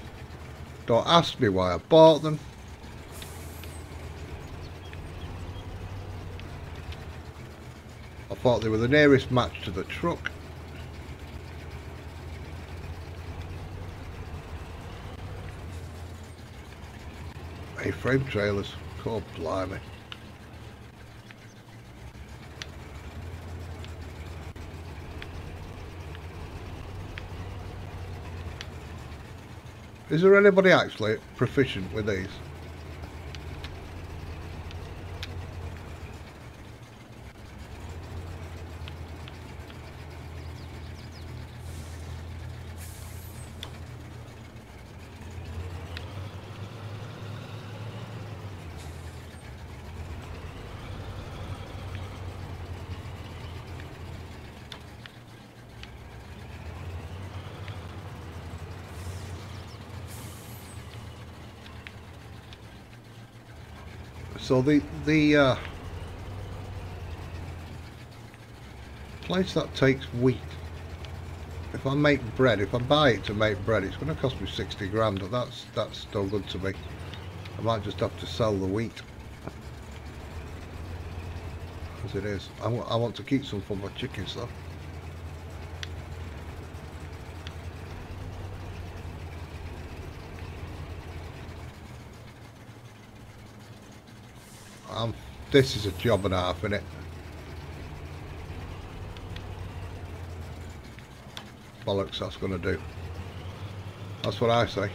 Don't ask me why I bought them. I thought they were the nearest match to the truck. A-frame trailers. God blimey. Is there anybody actually proficient with these? So the the uh, place that takes wheat. If I make bread, if I buy it to make bread, it's going to cost me 60 grand. That's that's still good to me. I might just have to sell the wheat as it is. I, I want to keep some for my chickens though. Um, this is a job and a half, it? Bollocks, that's going to do. That's what I say.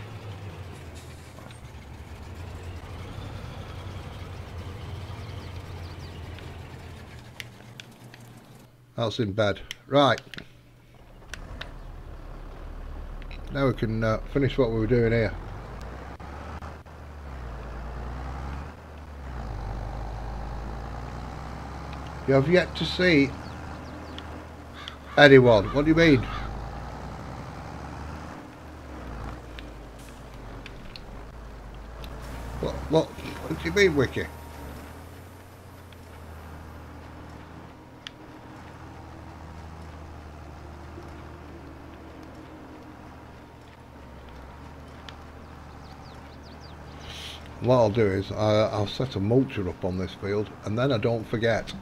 That's in bed. Right. Now we can uh, finish what we were doing here. You have yet to see Anyone? What do you mean? What, what, what do you mean, Wiki? What I'll do is I, I'll set a mulcher up on this field and then I don't forget.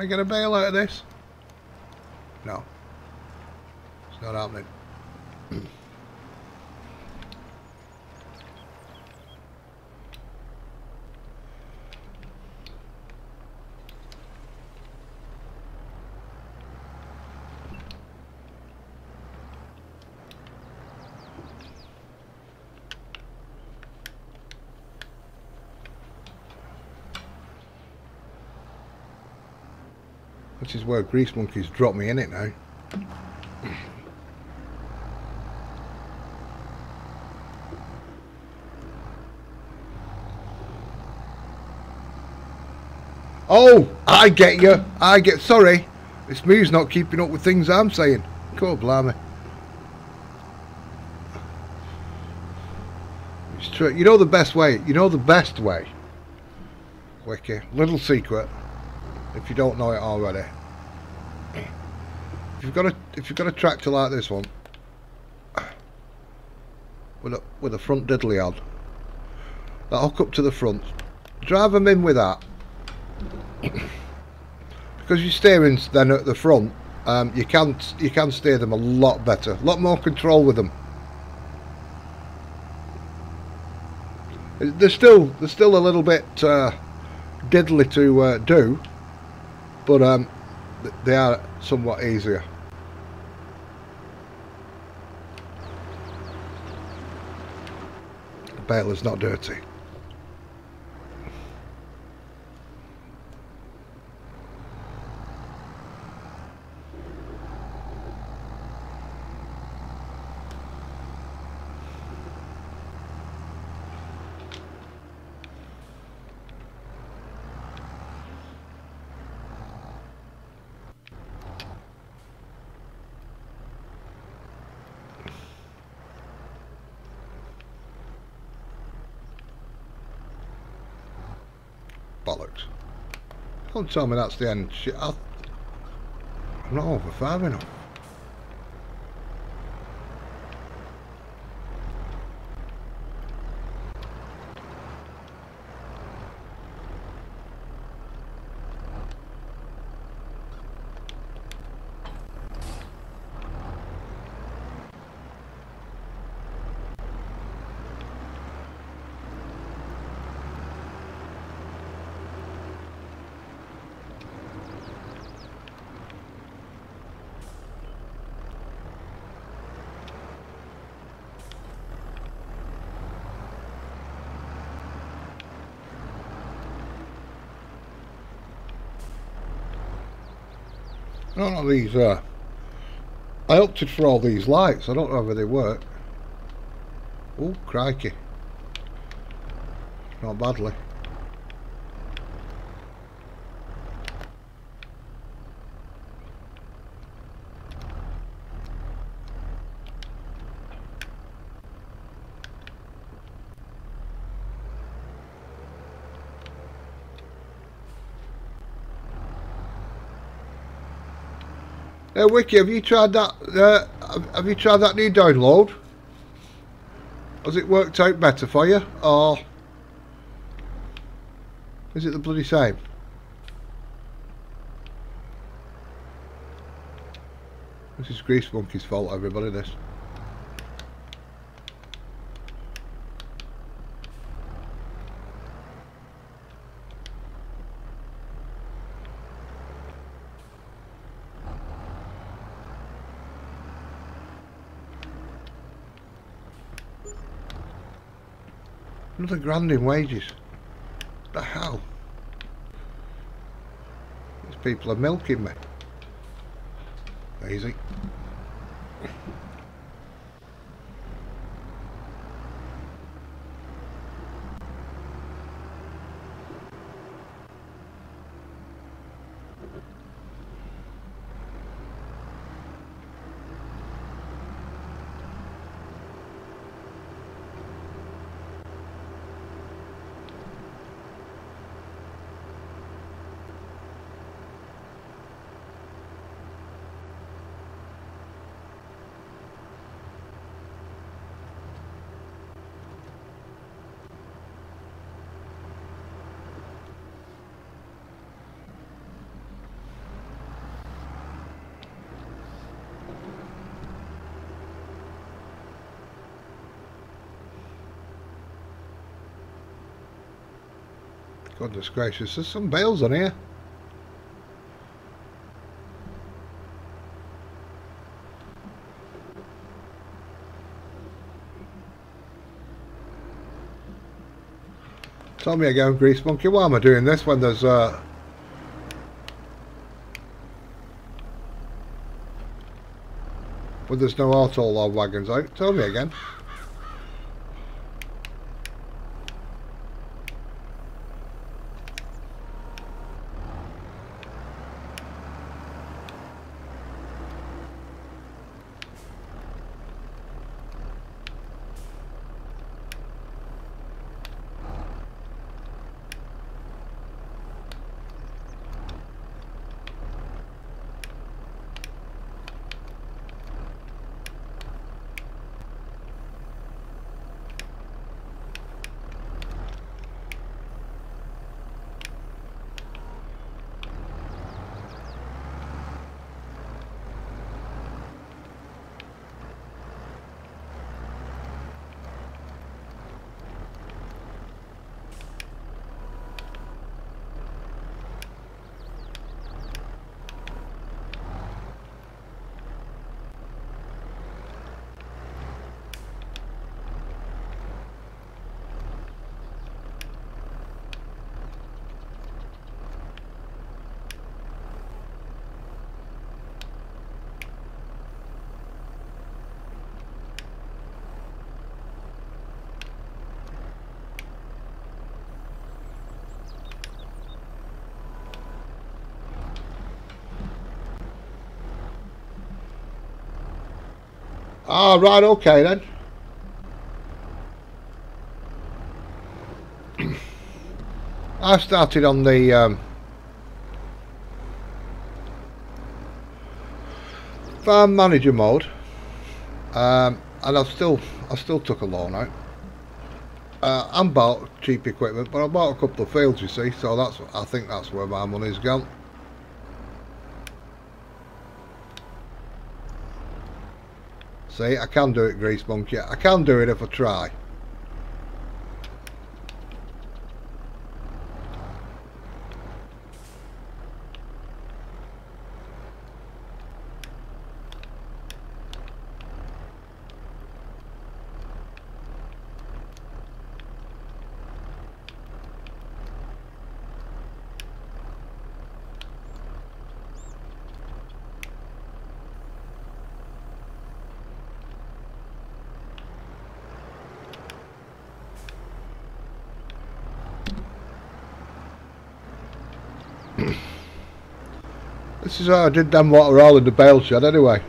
Can I get a bale out of this? No. It's not happening. Which is where Grease Monkey's dropped me in it now. Oh, I get you. I get. Sorry, it's me who's not keeping up with things I'm saying. Cool, blimey. It's true. You know the best way. You know the best way. Wiki. Little secret. If you don't know it already. If you've got a if you've got a tractor like this one with a with a front diddly on, that hook up to the front, drive them in with that. Because your steering's then at the front um, you can you can steer them a lot better a lot more control with them there's still there's still a little bit uh, diddly to uh, do but um, they are somewhat easier the baler's not dirty bollocks. Don't tell me that's the end. Shit, I'll, I'm not over five enough. Don't know these, uh, I opted for all these lights, I don't know whether they work. Oh, crikey. Not badly. Hey Wiki, have you tried that? Uh, have you tried that new download? Has it worked out better for you, or is it the bloody same? This is Grease Monkey's fault, everybody. This. Another grand in wages. The hell? These people are milking me. Easy. Goodness gracious, there's some bales on here. Tell me again, Grease Monkey, why am I doing this when there's uh when there's no auto load wagons out? Tell me again. Ah, right, okay then. I started on the um, farm manager mode, um, and I still I still took a loan out. Uh, and bought cheap equipment, but I bought a couple of fields, you see, so that's I think that's where my money's gone. See, I can do it, Grease Monkey. I can do it if I try. this is how I did them what were all in the bale shed anyway.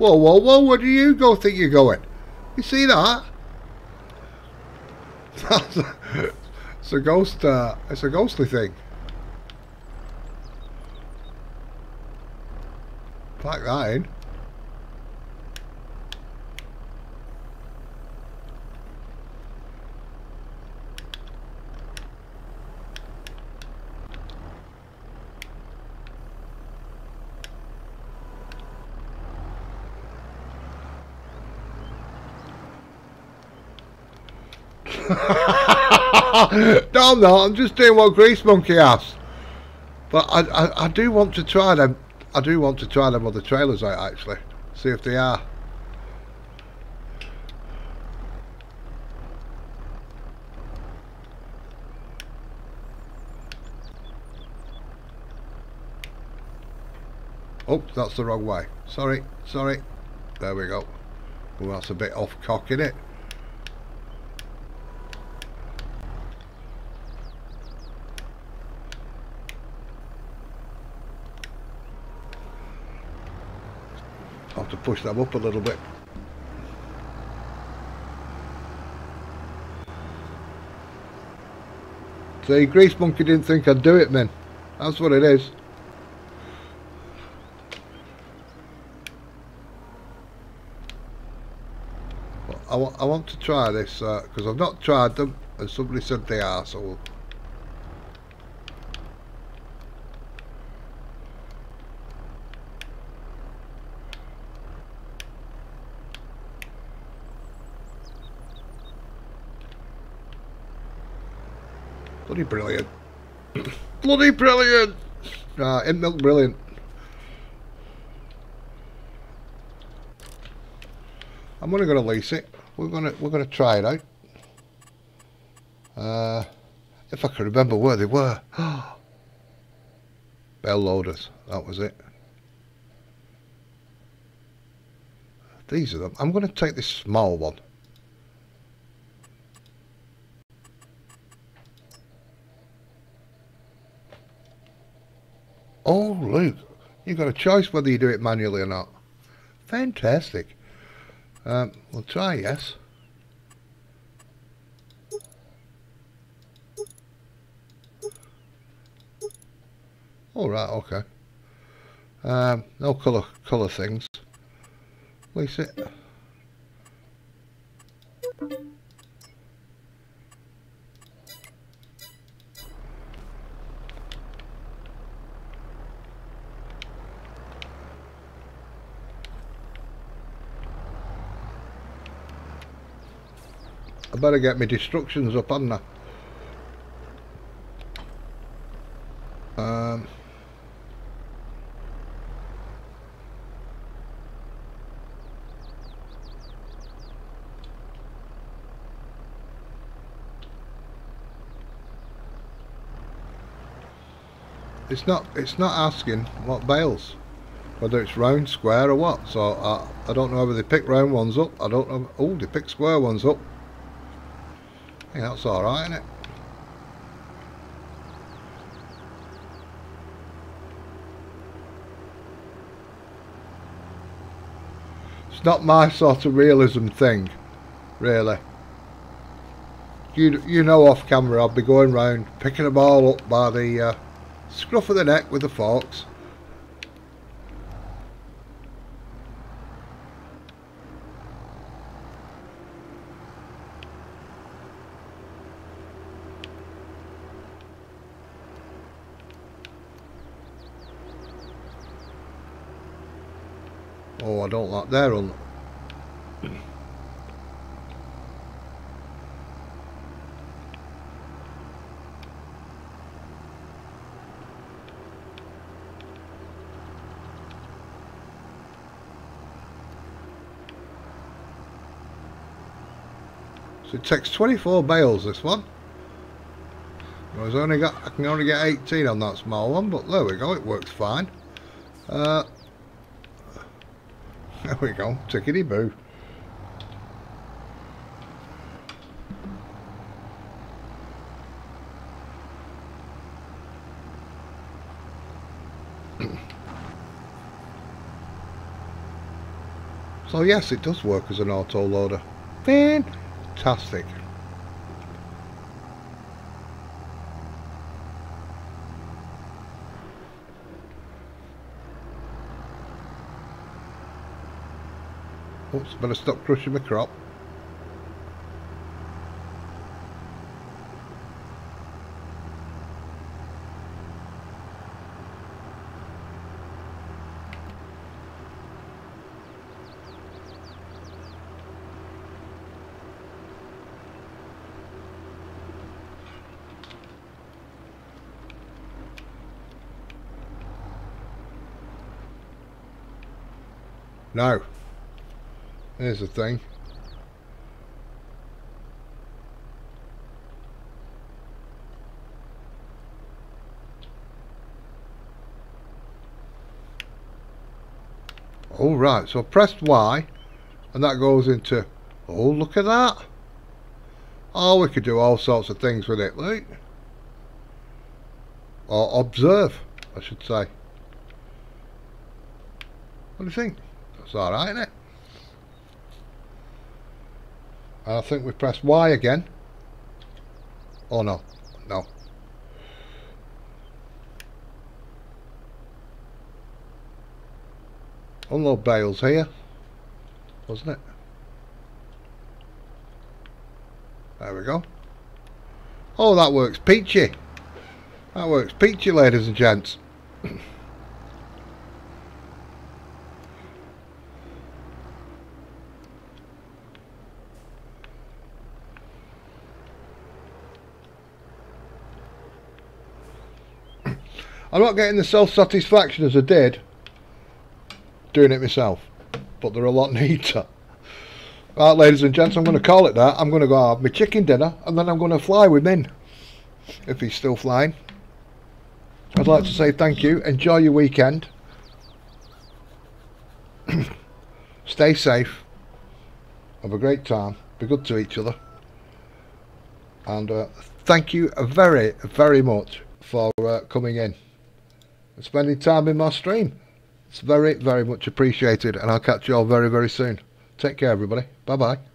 Whoa, whoa, whoa, where do you go think you're going? You see that? it's a ghost, uh, it's a ghostly thing. Pack that in. no, I'm not. I'm just doing what Grease Monkey asked. But I, I, I do want to try them. I do want to try them other trailers out actually. See if they are. Oh, that's the wrong way. Sorry, sorry. There we go. Oh, that's a bit off cock, it? I'll have to push them up a little bit. See, Grease Monkey didn't think I'd do it, man. That's what it is. I, want to try this because uh, I've not tried them and somebody said they are so Bloody brilliant. Bloody brilliant! Ah, in milk brilliant. I'm only to lease it. We're to we're to try it out. Uh, if I can remember where they were. Bale loaders. That was it. These are them. I'm to take this small one. Oh, look. You've got a choice whether you do it manually or not. Fantastic. Um, we'll try yes. All right, okay. Um, no colour colour things. Place it. Better get my destructions up, on I? Um, it's not it's not asking what bales whether it's round square or what. So I, I don't know whether they pick round ones up. I don't know oh they pick square ones up think that's alright, isn't it? It's not my sort of realism thing, really. You, you know off camera I'll be going round picking them all up by the uh, scruff of the neck with the forks I don't on. So it takes 24 bales this one. I was only got I can only get 18 on that small one, but there we go, it works fine. Uh, there we go, tickety boo. so yes, it does work as an auto loader. Fantastic. Oops, better stop crushing my crop. Now, here's the thing. All right, so press Y, and that goes into. Oh, look at that! Oh, we could do all sorts of things with it, look. Or observe, I should say. What do you think? That's alright, isn't it? I think we press Y again. Oh no, no. Unload bales here, wasn't it? There we go. Oh, that works peachy. That works peachy, ladies and gents. I'm not getting the self-satisfaction as I did doing it myself, but they're a lot neater. Right, ladies and gents, I'm going to call it that. I'm going to go have my chicken dinner, and then I'm going to fly with Minn, if he's still flying. I'd like to say thank you. Enjoy your weekend. Stay safe. Have a great time. Be good to each other. And uh, thank you very, very much for uh, coming in and spending time in my stream. It's very, very much appreciated, and I'll catch you all very, very soon. Take care, everybody. Bye bye.